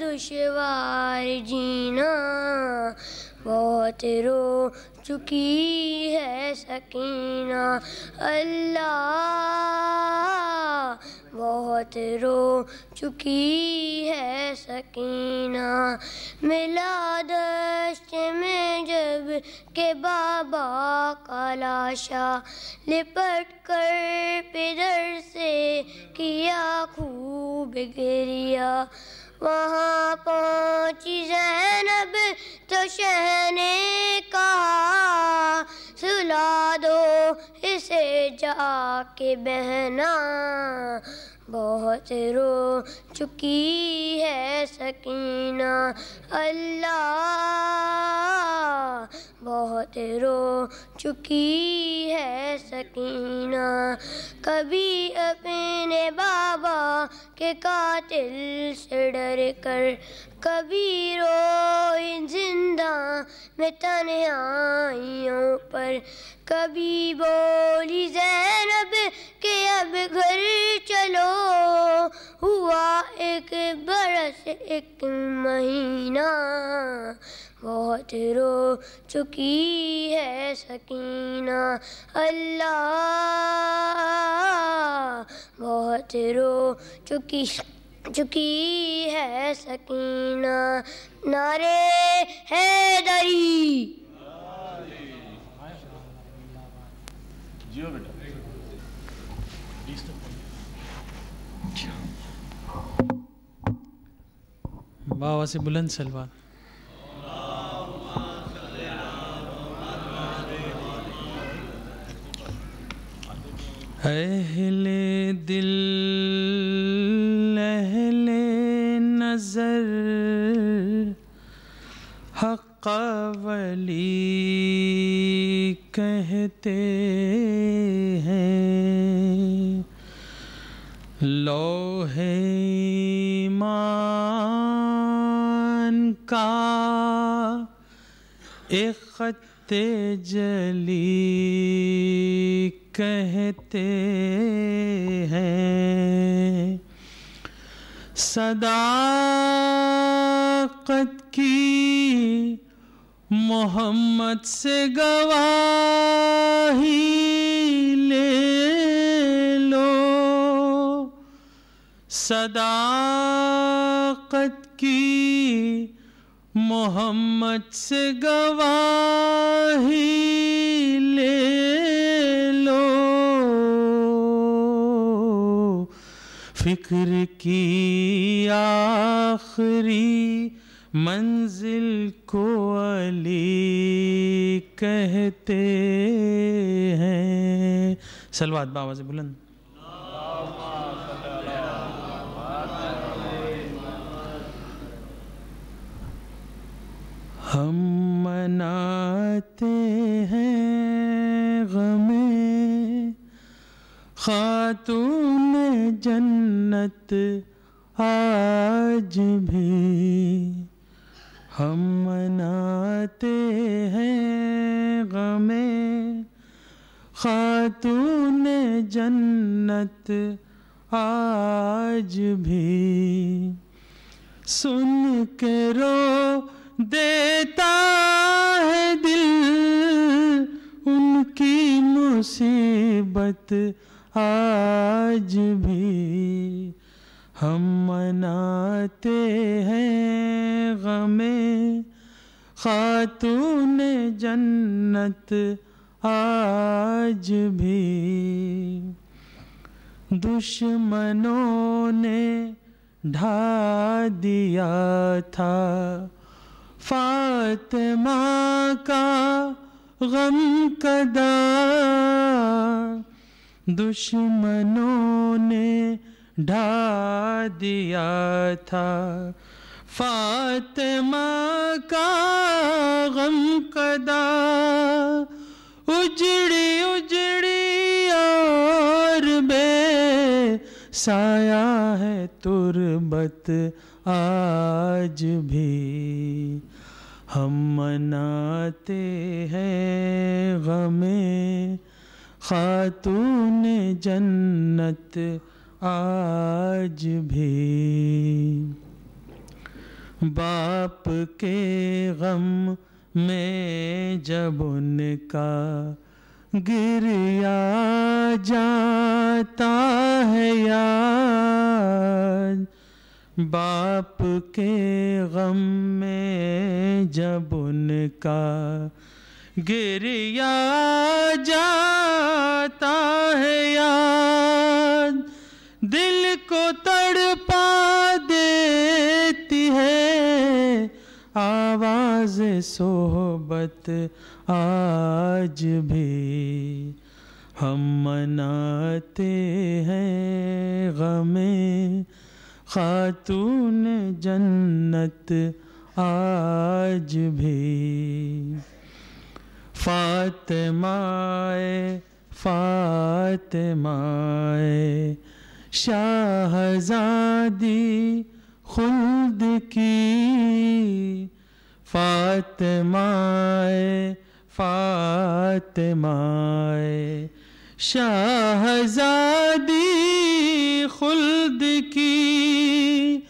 دشوار جینا بہت رو چکی ہے سکینہ۔ اللہ بہت رو چکی ہے سکینہ۔ ملا دشت میں جبکہ بابا کا لاشا لپٹ کر پدر سے کیا خوب گریا وہاں پہنچی زینب تو شہ نے کہا سلا دو، اسے جا کے بہنا۔ بہت رو چکی ہے سکینہ۔ اللہ بہت رو چکی ہے سکینہ۔ کبھی اپنے بابا کے قاتل سے ڈر کر، کبھی رو زندہ میں تنہائیوں پر۔ کبھی بولی، زینب کہ اب گھر چلو۔ ہوا ایک برس، ایک مہینہ۔ بہت رو چکی ہے سکینہ۔ اللہ بہت رو چکی چکی ہے سکینہ۔ نعرے حیدری۔ جیو بیٹا۔ بابا سے بلند سلوات۔ اہل دل اہل نظر حق ولی کہتے ہیں۔ لوح ایمان کا ایک خط جلی کہتے ہیں۔ صداقت کی محمد سے گواہی لے لو۔ صداقت کی محمد سے گواہی لے لو۔ فکر کی آخری منزل کو علی کہتے ہیں۔ سلوات بابا سے بلند۔ ہم مناتے ہیں غم خاتون جنت آج بھی ہم مناتے ہیں غم خاتون جنت آج بھی سن کے رو دیتا ہے دل ان کی مصیبت آج بھی ہم مناتے ہیں غم خاتون جنت آج بھی دشمنوں نے ڈھا دیا تھا فاطمہ کا غم کدا دشمنوں نے ڈھا دیا تھا۔ فاطمہ کا غم کدا اجڑی اجڑی اور بے سایہ ہے تربت آج بھی۔ ہم مناتے ہیں غم خاتون جنت آج بھی۔ باپ کے غم میں جب ان کا گریا جاتا ہے یاد باپ کے غم میں جب ان کا گریا جاتا ہے یاد، دل کو تڑپا دیتی ہے۔ آواز صحبت آج بھی ہم مناتے ہیں غم خاتون جنت آج بھی۔ فاطمہ فاطمہ شاہزادی خلد کی۔ فاطمہ فاطمہ شاہزادی خلد کی،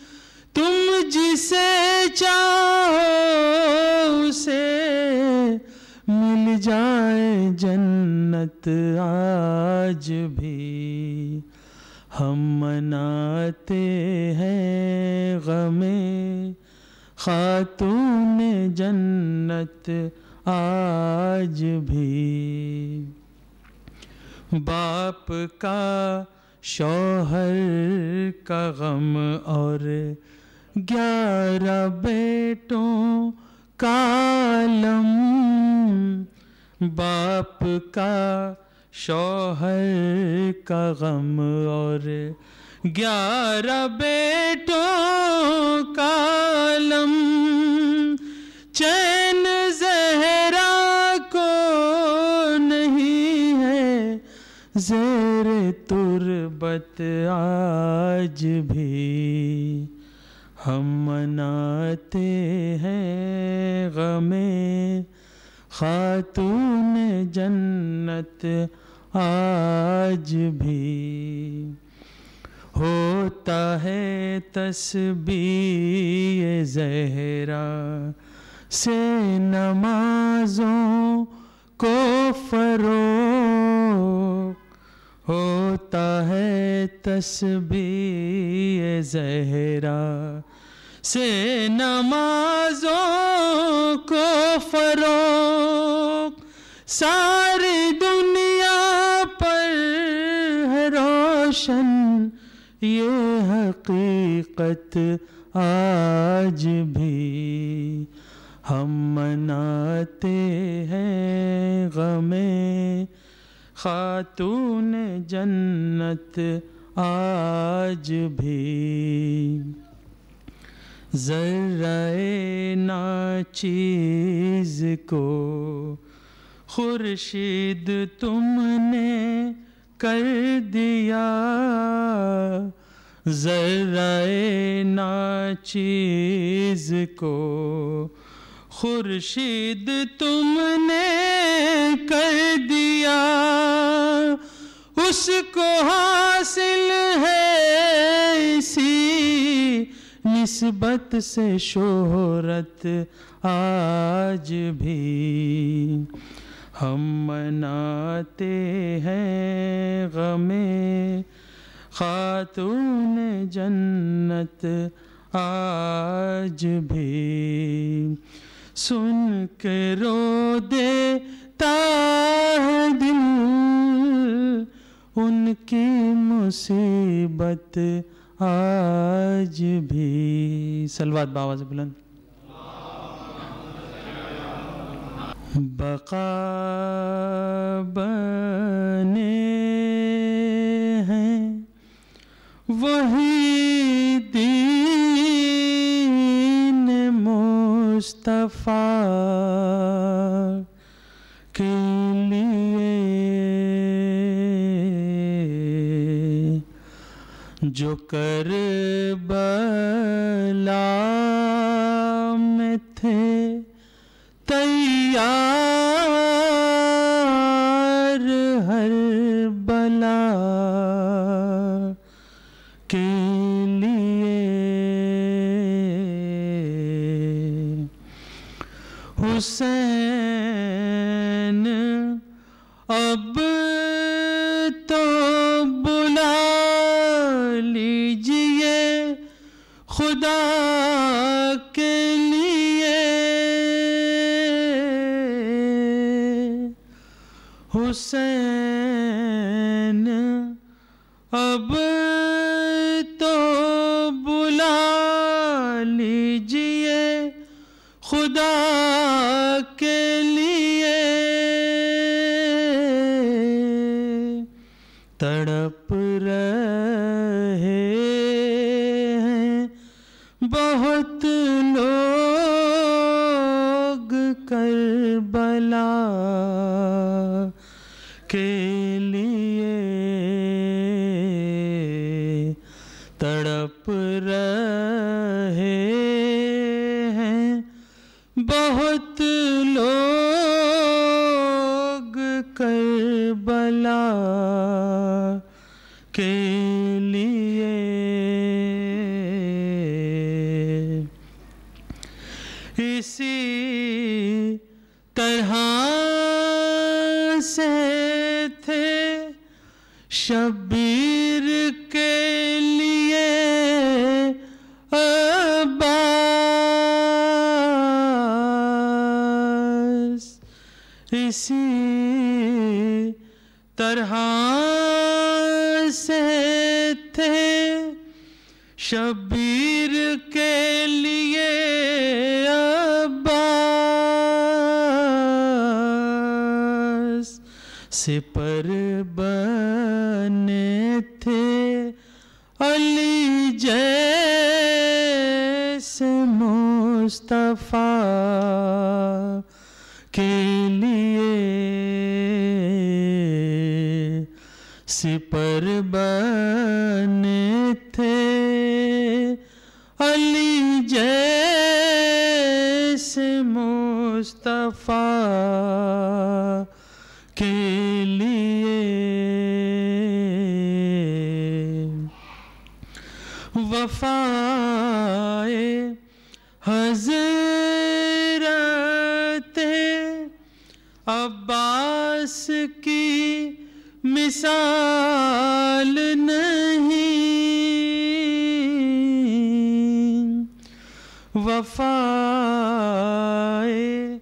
تم جسے چاہو اسے مل جائے جنت آج بھی۔ ہم مناتے ہیں غم خاتون جنت آج بھی۔ باپ کا شوہر کا غم اور گیارہ بیٹوں کا علم۔ باپ کا شوہر کا غم اور گیارہ بیٹوں کا علم۔ چین زہرا زیر تربت آج بھی ہم مناتے ہیں غم خاتون جنت آج بھی ہوتا ہے تسبیح زہرا سے نمازوں کو فروغ تسبیح زہرا سے نمازوں کو فروغ، ساری دنیا پر ہے روشن، یہ حقیقت آج بھی ہم مناتے ہیں غم خاتون جنت آج بھی ذرائے ناچیز کو خورشید تم نے کر دیا۔ ذرائے ناچیز کو خورشید تم نے کر دیا۔ اس کو حاصل ہے اسی نسبت سے شہرت آج بھی۔ ہم مناتے ہیں غم خاتون جنت آج بھی۔ سن کے رو دیتا ہے دل ان کی مصیبت آج بھی۔ سلوات باواز بلند۔ بقا بنے ہیں۔ وہی دین مصطفیٰ کے لیے جو کربلا میں تھے تیار ہر بلا کے لیے۔ حسین اب حسین عباس کی مثال نہیں۔ وفائے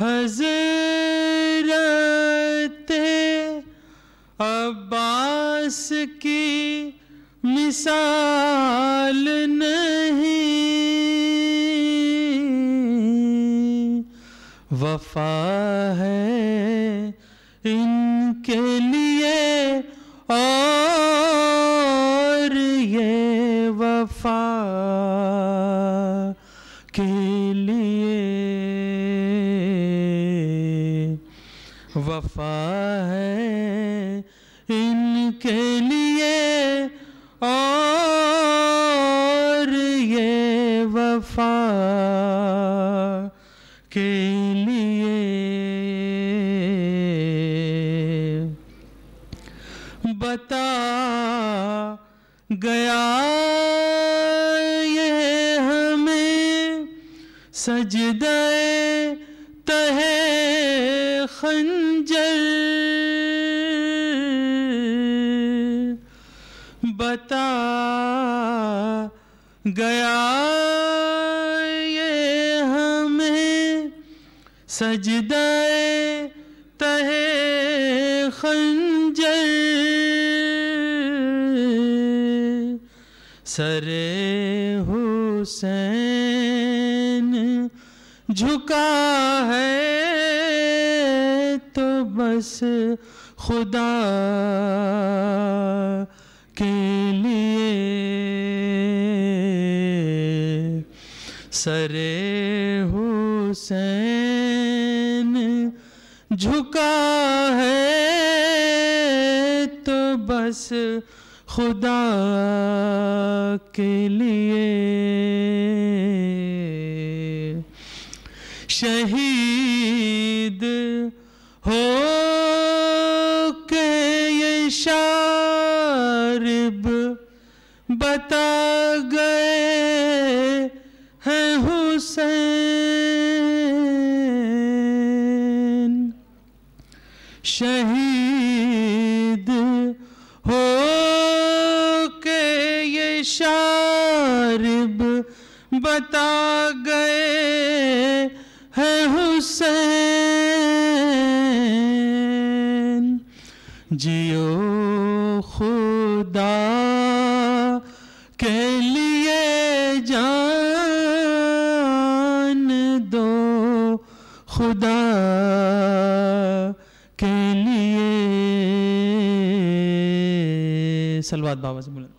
حضرت عباس کی مثال نہیں وفا ہے ان کے لیے اور یہ وفا کے لیے وفا ہے حسین جھکا ہے تو بس خدا کے لیے سر حسین جھکا ہے تو بس خدا کے لیے۔ شہید ہو کے یہ شارب بتا گئے ہیں حسین۔ شہید شارب بتا گئے ہیں حسین۔ جیو خدا کے لیے جان دو۔ خدا کے لیے۔ سلوات بابا سے بولیں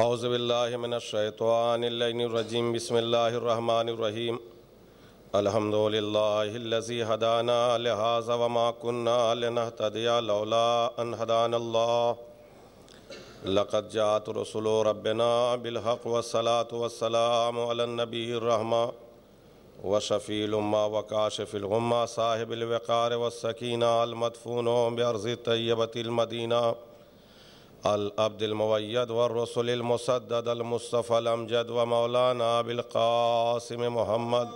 أعوذ بالله من الشيطان اللين الرجيم. بسم الله الرحمن الرحيم. الحمد لله الذي هدانا لهذا وما كنا لنهتدي لولا أن هدانا الله. لقد جاءت رسل ربنا بالحق والصلاة والسلام على النبي الرحمة. وشفيع الأمة وكاشف الغمة، صاحب الوقار والسكينة المدفون بأرض الطيبة المدينة. العبد المويد والرسل المسدد المصطفى الأمجد ومولانا بالقاسم محمد.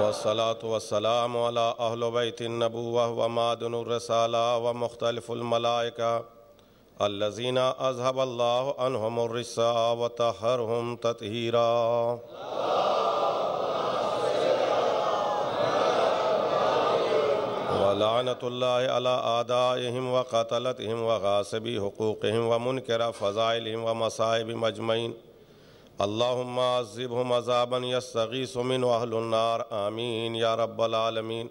والصلاة والسلام على أهل بيت النبوة ومادن الرسالة ومختلف الملائكة الذين أذهب الله عنهم الرجس وطهرهم تطهيرا. ولعنة الله على آدائهم وقتلتهم وغاصبي حقوقهم ومنكر فضائلهم ومصائب مجمعين اللهم عذبهم عذابا يستغيث منه أهل النار آمين يا رب العالمين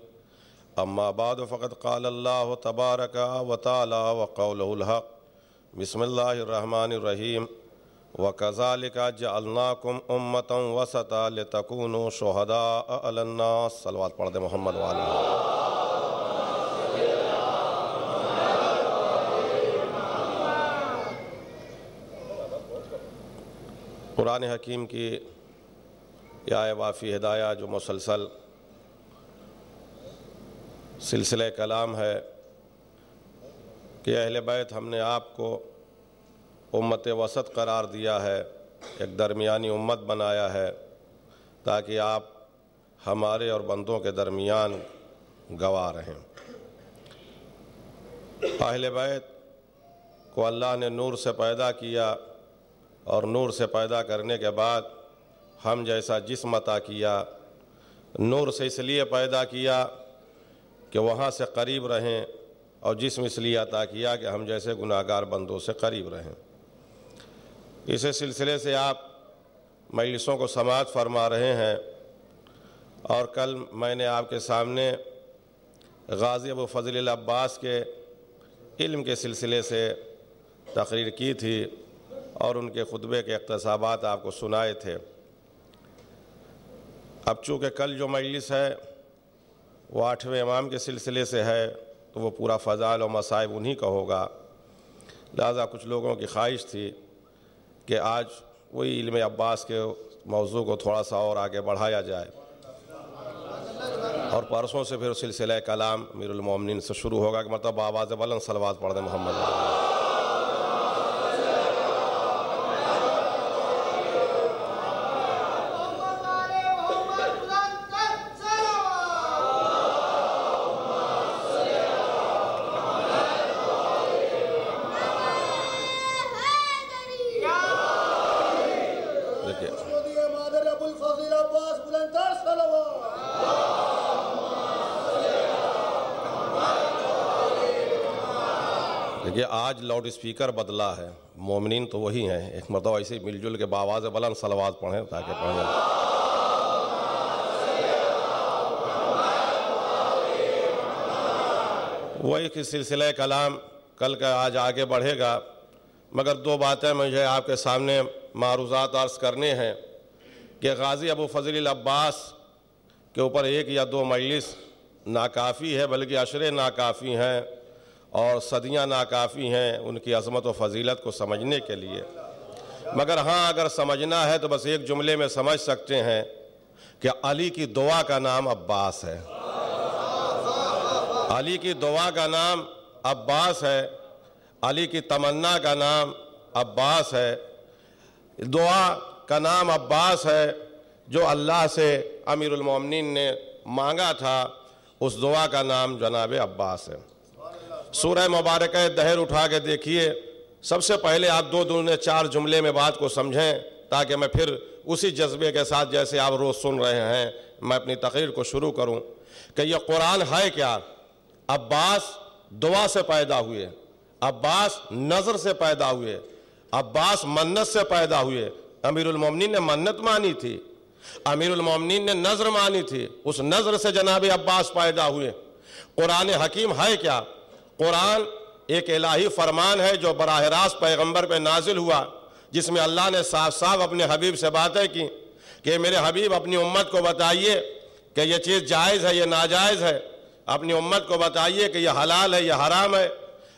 أما بعد، فقد قال الله تبارك وتعالى وقوله الحق۔ بسم الله الرحمن الرحيم وكذلك جعلناكم أمة وسطا لتكونوا شهداء على الناس۔ صلوات پڑھ دے محمد وعلى قرآن حکیم کی یا وافی ہدایہ جو مسلسل سلسلہ کلام ہے کہ اہل بیت ہم نے آپ کو امت وسط قرار دیا ہے، ایک درمیانی امت بنایا ہے تاکہ آپ ہمارے اور بندوں کے درمیان گواہ رہیں۔ اہل بیت کو اللہ نے نور سے پیدا کیا۔ اور نور سے پیدا کرنے کے بعد ہم جیسا جسم عطا کیا، نور سے اس لیے پیدا کیا کہ وہاں سے قریب رہیں اور جسم اس لیے عطا کیا کہ ہم جیسے گناہ گار بندوں سے قریب رہیں۔ اسی سلسلے سے آپ مجلسوں کو سماعت فرما رہے ہیں اور کل میں نے آپ کے سامنے غازی ابو فضل العباس کے علم کے سلسلے سے تقریر کی تھی۔ اور ان کے خطبے کے اقتصابات آپ کو سنائے تھے۔ اب چونکہ کل جو مجلس ہے، وہ آٹھویں امام کے سلسلے سے ہے، تو وہ پورا فضائل و مصائب انہی کا ہوگا۔ لہذا کچھ لوگوں کی خواہش تھی کہ آج وہی علم عباس کے موضوع کو تھوڑا سا اور آگے بڑھایا جائے۔ اور پرسوں سے پھر سلسلہ کلام میر المومنین سے شروع ہوگا کہ مطلب آواز بلند صلوات پڑھ دیں محمد۔ آج لاؤڈ اسپیکر بدلا ہے۔ مومنین تو وہی ہیں۔ ایک مرتبہ ایسے مل جل کے باواز بلند سلوات پڑھیں تاکہ پڑھیں۔ وہ ایک سلسلہ کلام کل کا آج آگے بڑھے گا۔ مگر دو باتیں مجھے آپ کے سامنے معروضات عرض کرنے ہیں کہ غازی ابو فضل العباس کے اوپر ایک یا دو مجلس ناکافی ہے، بلکہ عشرے ناکافی ہیں۔ اور صدیاں ناکافی ہیں ان کی عظمت و فضیلت کو سمجھنے کے لیے۔ مگر ہاں اگر سمجھنا ہے تو بس ایک جملے میں سمجھ سکتے ہیں کہ علی کی دعا کا نام عباس ہے۔ علی کی دعا کا نام عباس ہے۔ علی کی تمنا کا نام عباس ہے۔ دعا کا نام عباس ہے جو اللہ سے امیر المومنین نے مانگا تھا۔ اس دعا کا نام جناب عباس ہے۔ سورہ مبارکہ دہر اٹھا کے دیکھیے۔ سب سے پہلے آپ دو دو نے چار جملے میں بات کو سمجھیں تاکہ میں پھر اسی جذبے کے ساتھ جیسے آپ روز سن رہے ہیں، میں اپنی تقریر کو شروع کروں کہ یہ قرآن ہے کیا؟ عباس دعا سے پیدا ہوئے، عباس نظر سے پیدا ہوئے، عباس منت سے پیدا ہوئے۔ امیر المومنین نے منت مانی تھی، امیر المومنین نے نظر مانی تھی، اس نظر سے جناب عباس پیدا ہوئے۔ قرآن حکیم ہے کیا؟ قرآن ایک الہی فرمان ہے جو براہ راست پیغمبر پہ نازل ہوا، جس میں اللہ نے صاف صاف اپنے حبیب سے باتیں کی کہ میرے حبیب اپنی امت کو بتائیے کہ یہ چیز جائز ہے یہ ناجائز ہے؟ اپنی امت کو بتائیے کہ یہ حلال ہے یہ حرام ہے؟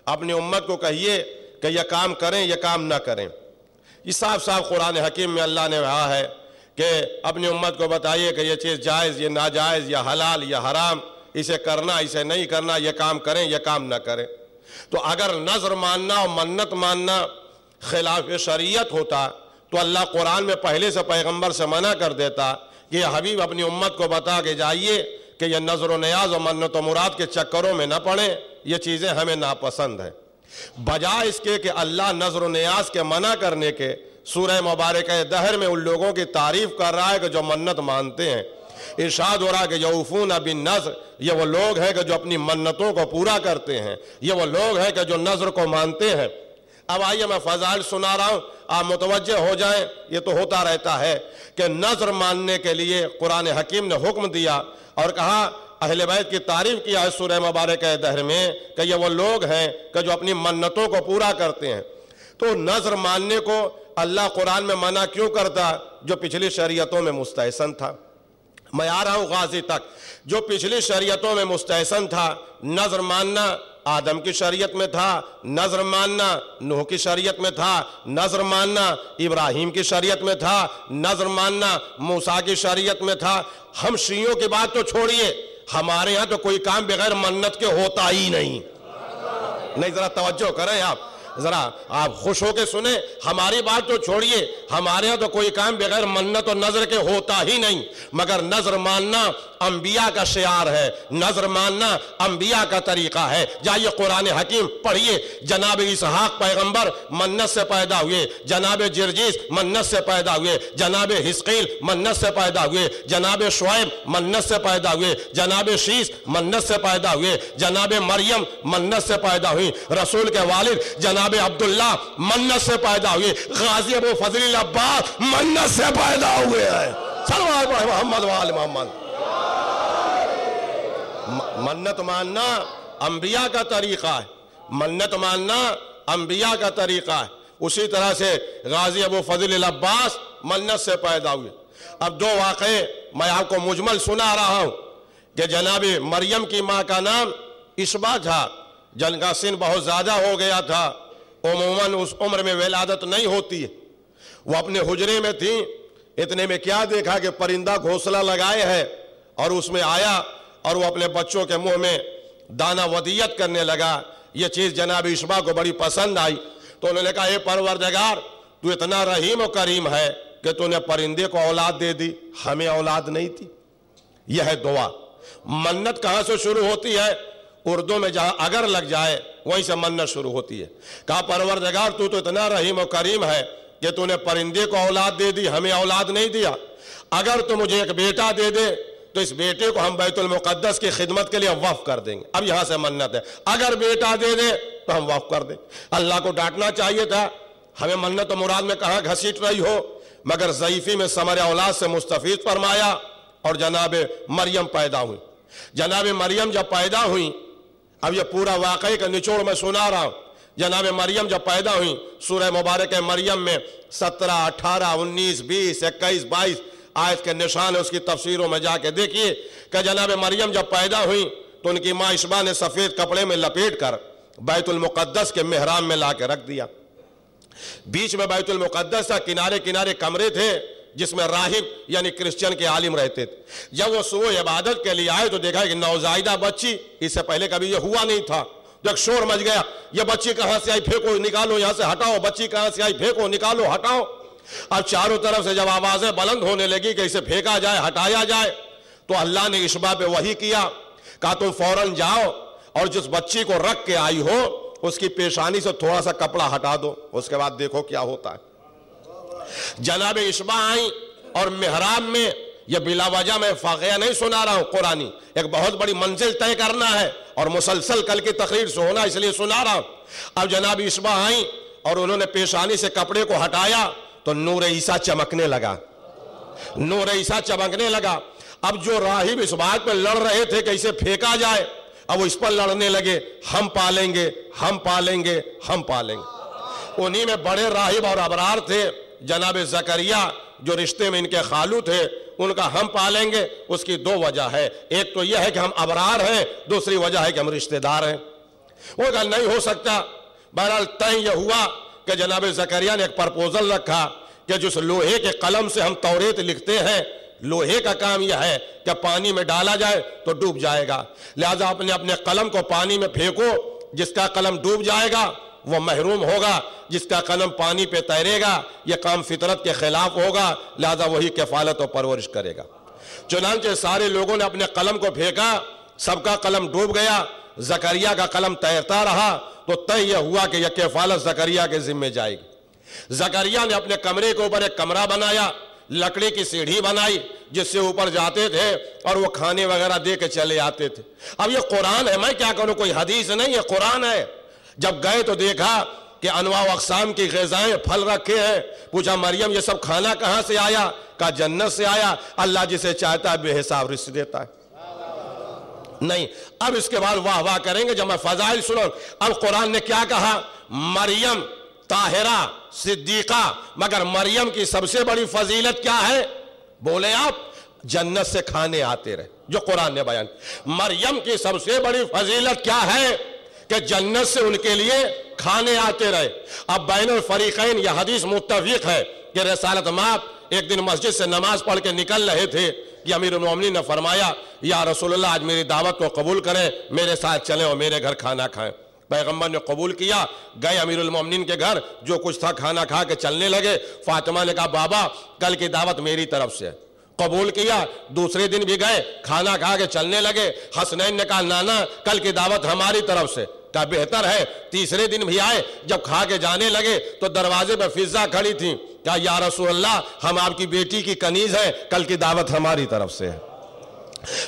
اپنی امت کو کہیے کہ یہ کام کریں یہ کام نہ کریں۔ یہ صاف صاف قرآن حکیم میں اللہ نے کہا ہے کہ اپنی امت کو بتائیے کہ یہ چیز جائز یہ ناجائز یا حلال یا حرام اسے کرنا، اسے نہیں کرنا، یہ کام کریں، یہ کام نہ کریں۔ تو اگر نظر ماننا اور منت ماننا خلاف شریعت ہوتا، تو اللہ قرآن میں پہلے سے پیغمبر سے منع کر دیتا کہ یہ حبیب اپنی امت کو بتا کے جائیے کہ یہ نظر و نیاز و منت و مراد کے چکروں میں نہ پڑیں۔ یہ چیزیں ہمیں ناپسند ہیں۔ بجائے اس کے کہ اللہ نظر و نیاز کے منع کرنے کے، سورہ مبارکہ دہر میں ان لوگوں کی تعریف کر رہا ہے کہ جو منت مانتے ہیں ارشاد ہو رہا کہ یوفون بن نظر یہ وہ لوگ ہیں کہ جو اپنی منتوں کو پورا کرتے ہیں، یہ وہ لوگ ہیں کہ جو نظر کو مانتے ہیں۔ اب آئیے میں فضائل سنا رہا ہوں، آپ متوجہ ہو جائیں، یہ تو ہوتا رہتا ہے کہ نظر ماننے کے لیے قرآن حکیم نے حکم دیا اور کہا، اہل بیت کی تعریف کیا ہے سورہ مبارک دہر میں کہ یہ وہ لوگ ہیں کہ جو اپنی منتوں کو پورا کرتے ہیں۔ تو نظر ماننے کو اللہ قرآن میں منع کیوں کرتا، جو پچھلی شریعتوں میں مستحسن تھا؟ میں آ رہا ہوں غازی تک، جو پچھلی شریعتوں میں مستحسن تھا، نظر ماننا آدم کی شریعت میں تھا، نظر ماننا نوح کی شریعت میں تھا، نظر ماننا ابراہیم کی شریعت میں تھا، نظر ماننا موسیٰ کی شریعت میں تھا۔ ہم شیعوں کی بات تو چھوڑیے، ہمارے ہاں تو کوئی کام بغیر منت کے ہوتا ہی نہیں۔ نہیں، ذرا توجہ کریں آپ۔ ذرا آپ خوش ہو کے سنیں، ہماری بات تو چھوڑیے۔ ہمارے ہاں تو کوئی کام بغیر منت و نظر کے ہوتا ہی نہیں۔ مگر نظر ماننا انبیاء کا شعار ہے۔ نظر ماننا انبیاء کا طریقہ ہے۔ جائیے قرآن حکیم پڑھیے۔ جناب اسحاق پیغمبر منت سے پیدا ہوئے۔ جناب جرجیز منت سے پیدا ہوئے۔ جناب حسقیل منت سے پیدا ہوئے۔ جناب شعیب منت سے پیدا ہوئے۔ جناب شیس منت سے پیدا ہوئے۔ جناب مریم منت سے پیدا ہوئی رسول کے والد جناب جناب عبداللہ منت سے پیدا ہوئے، غازی ابو فضل العباس منت سے پیدا ہوئے ہیں۔ سلوات محمد وآل محمد۔ منت ماننا انبیاء کا طریقہ ہے۔ منت ماننا انبیاء کا طریقہ ہے۔ اسی طرح سے غازی ابو فضل العباس منت سے پیدا ہوئے۔ اب دو واقعے میں آپ کو مجمل سنا رہا ہوں کہ جناب مریم کی ماں کا نام اشبا تھا۔ جن کا سن بہت زیادہ ہو گیا تھا۔ عموماً اس عمر میں ولادت نہیں ہوتی ہے۔ وہ اپنے حجرے میں تھی اتنے میں کیا دیکھا کہ پرندہ گھونسلہ لگائے ہے اور اس میں آیا اور وہ اپنے بچوں کے منہ میں دانہ ودیت کرنے لگا۔ یہ چیز جناب اشبا کو بڑی پسند آئی۔ تو انہوں نے کہا، اے پروردگار، تو اتنا رحیم و کریم ہے کہ تو نے پرندے کو اولاد دے دی۔ ہمیں اولاد نہیں تھی۔ یہ ہے دعا۔ منت کہاں سے شروع ہوتی ہے؟ اردو میں جہاں اگر لگ جائے، وہیں سے منت شروع ہوتی ہے۔ کہا، پروردگار، تو تو اتنا رحیم و کریم ہے کہ تو نے پرندے کو اولاد دے دی، ہمیں اولاد نہیں دیا۔ اگر تو مجھے ایک بیٹا دے دے، تو اس بیٹے کو ہم بیت المقدس کی خدمت کے لیے وقف کر دیں گے۔ اب یہاں سے منت ہے۔ اگر بیٹا دے دے، تو ہم وقف کر دیں۔ اللہ کو ڈانٹنا چاہیے تھا۔ ہمیں منت و مراد میں کہاں گھسیٹ رہی ہو؟ مگر ضعیفی میں سمر اولاد سے مستفید فرمایا اور جناب مریم پیدا ہوئی۔ جناب مریم جب پیدا ہوئی اب یہ پورا واقعی کا نچوڑ میں سنا رہا ہوں۔ جناب مریم جب پیدا ہوئی سورہ مبارک مریم میں سترہ، اٹھارہ، انیس، بیس، اکیس، بائیس آیت کے نشان ہے، اس کی تفسیروں میں جا کے دیکھیے کہ جناب مریم جب پیدا ہوئی تو ان کی ماں اشبا نے سفید کپڑے میں لپیٹ کر بیت المقدس کے محرام میں لا کے رکھ دیا۔ بیچ میں بیت المقدس تھا، کنارے کنارے کمرے تھے۔ جس میں راہب یعنی کرسچن کے عالم رہتے تھے۔ جب وہ صبح عبادت کے لیے آئے تو دیکھا کہ نوزائیدہ بچی، اس سے پہلے کبھی یہ ہوا نہیں تھا۔ تو ایک شور مچ گیا، یہ بچی کہاں سے آئی؟ پھینکو، نکالو، یہاں سے ہٹاؤ۔ بچی کہاں سے آئی؟ پھینکو، نکالو، ہٹاؤ۔ اب چاروں طرف سے جب آوازیں بلند ہونے لگی کہ اسے پھینکا جائے، ہٹایا جائے، تو اللہ نے اشبا پہ وہی کیا۔ کہا، تم فوراً جاؤ اور جس بچی کو رکھ کے آئی ہو، اس کی پیشانی سے تھوڑا سا کپڑا ہٹا دو۔ اس کے بعد دیکھو کیا ہوتا ہے۔ جناب اشبا آئیں اور محراب میں یہ بلا وجہ میں فاقیہ نہیں سنا رہا ہوں، قرآنی۔ ایک بہت بڑی منزل طے کرنا ہے اور مسلسل کل کی تقریر سے ہونا اس لیے سنا رہا ہوں۔ اب جناب اشبا آئیں اور انہوں نے پیشانی سے کپڑے کو ہٹایا تو نور عیسیٰ چمکنے لگا۔ نور عیسیٰ چمکنے لگا۔ اب جو راہب اس بات پہ لڑ رہے تھے کہ اسے پھینکا جائے، اب وہ اس پر لڑنے لگے۔ ہم پالیں گے، ہم پالیں گے، ہم پالیں گے۔ انہی میں بڑے راہب اور ابرار تھے۔ جناب زکریہ جو رشتے میں ان کے خالو تھے، ان کا ہم پالیں گے، اس کی دو وجہ ہے۔ ایک تو یہ ہے کہ ہم ابرار ہیں، دوسری وجہ ہے کہ ہم رشتہ دار ہیں۔ وہ کہا نہیں ہو سکتا۔ بہرحال طے یہ ہوا کہ جناب زکریہ نے ایک پرپوزل رکھا کہ جس لوہے کے قلم سے ہم توریت لکھتے ہیں، لوہے کا کام یہ ہے کہ پانی میں ڈالا جائے تو ڈوب جائے گا۔ لہذا اپنے اپنے قلم کو پانی میں پھینکو، جس کا قلم ڈوب جائے گا وہ محروم ہوگا، جس کا قلم پانی پہ تیرے گا، یہ کام فطرت کے خلاف ہوگا، لہذا وہی کفالت و پرورش کرے گا۔ چنانچہ سارے لوگوں نے اپنے قلم کو پھینکا، سب کا قلم ڈوب گیا زکریہ کا قلم تیرتا رہا، تو طے یہ ہوا کہ یہ کفالت زکریہ کے ذمہ جائے گی۔ زکریہ نے اپنے کمرے کے اوپر ایک کمرہ بنایا، لکڑی کی سیڑھی بنائی، جس سے اوپر جاتے تھے اور وہ کھانے وغیرہ دے کے چلے آتے تھے۔ اب یہ قرآن ہے، میں کیا کروں؟ کوئی حدیث نہیں یہ قرآن ہے۔ جب گئے تو دیکھا کہ انواع و اقسام کی غذائیں پھل رکھے ہیں۔ پوچھا، مریم، یہ سب کھانا کہاں سے آیا؟ کہا، جنت سے آیا۔ اللہ جسے چاہتا ہے بے حساب رشت دیتا ہے۔ نہیں، اب اس کے بعد واہ واہ کریں گے۔ جب میں فضائل سنو اب قرآن نے کیا کہا؟ مریم، طاہرہ، صدیقہ، مگر مریم کی سب سے بڑی فضیلت کیا ہے؟ بولے آپ، جنت سے کھانے آتے رہے، جو قرآن نے بیان۔ مریم کی سب سے بڑی فضیلت کیا ہے؟ کہ جنت سے ان کے لیے کھانے آتے رہے۔ اب بین الفریقین یہ حدیث متفق ہے کہ رسالت ماپ ایک دن مسجد سے نماز پڑھ کے نکل رہے تھے کہ امیر المومنین نے فرمایا، یا رسول اللہ، آج میری دعوت کو قبول کریں، میرے ساتھ چلیں اور میرے گھر کھانا کھائیں۔ پیغمبر نے قبول کیا۔ گئے امیر المومنین کے گھر، جو کچھ تھا کھانا کھا کے چلنے لگے۔ فاطمہ نے کہا، بابا، کل کی دعوت میری طرف سے ہے۔ قبول کیا، دوسرے دن بھی گئے، کھانا کھا کے چلنے لگے، حسنین نے کہا، نانا، کل کی دعوت ہماری طرف سے۔ کہا، بہتر ہے، تیسرے دن بھی آئے، جب کھا کے جانے لگے تو دروازے پہ فضا کھڑی تھی۔ کہا، یا رسول اللہ، ہم آپ کی بیٹی کی کنیز ہے کل کی دعوت ہماری طرف سے ہے۔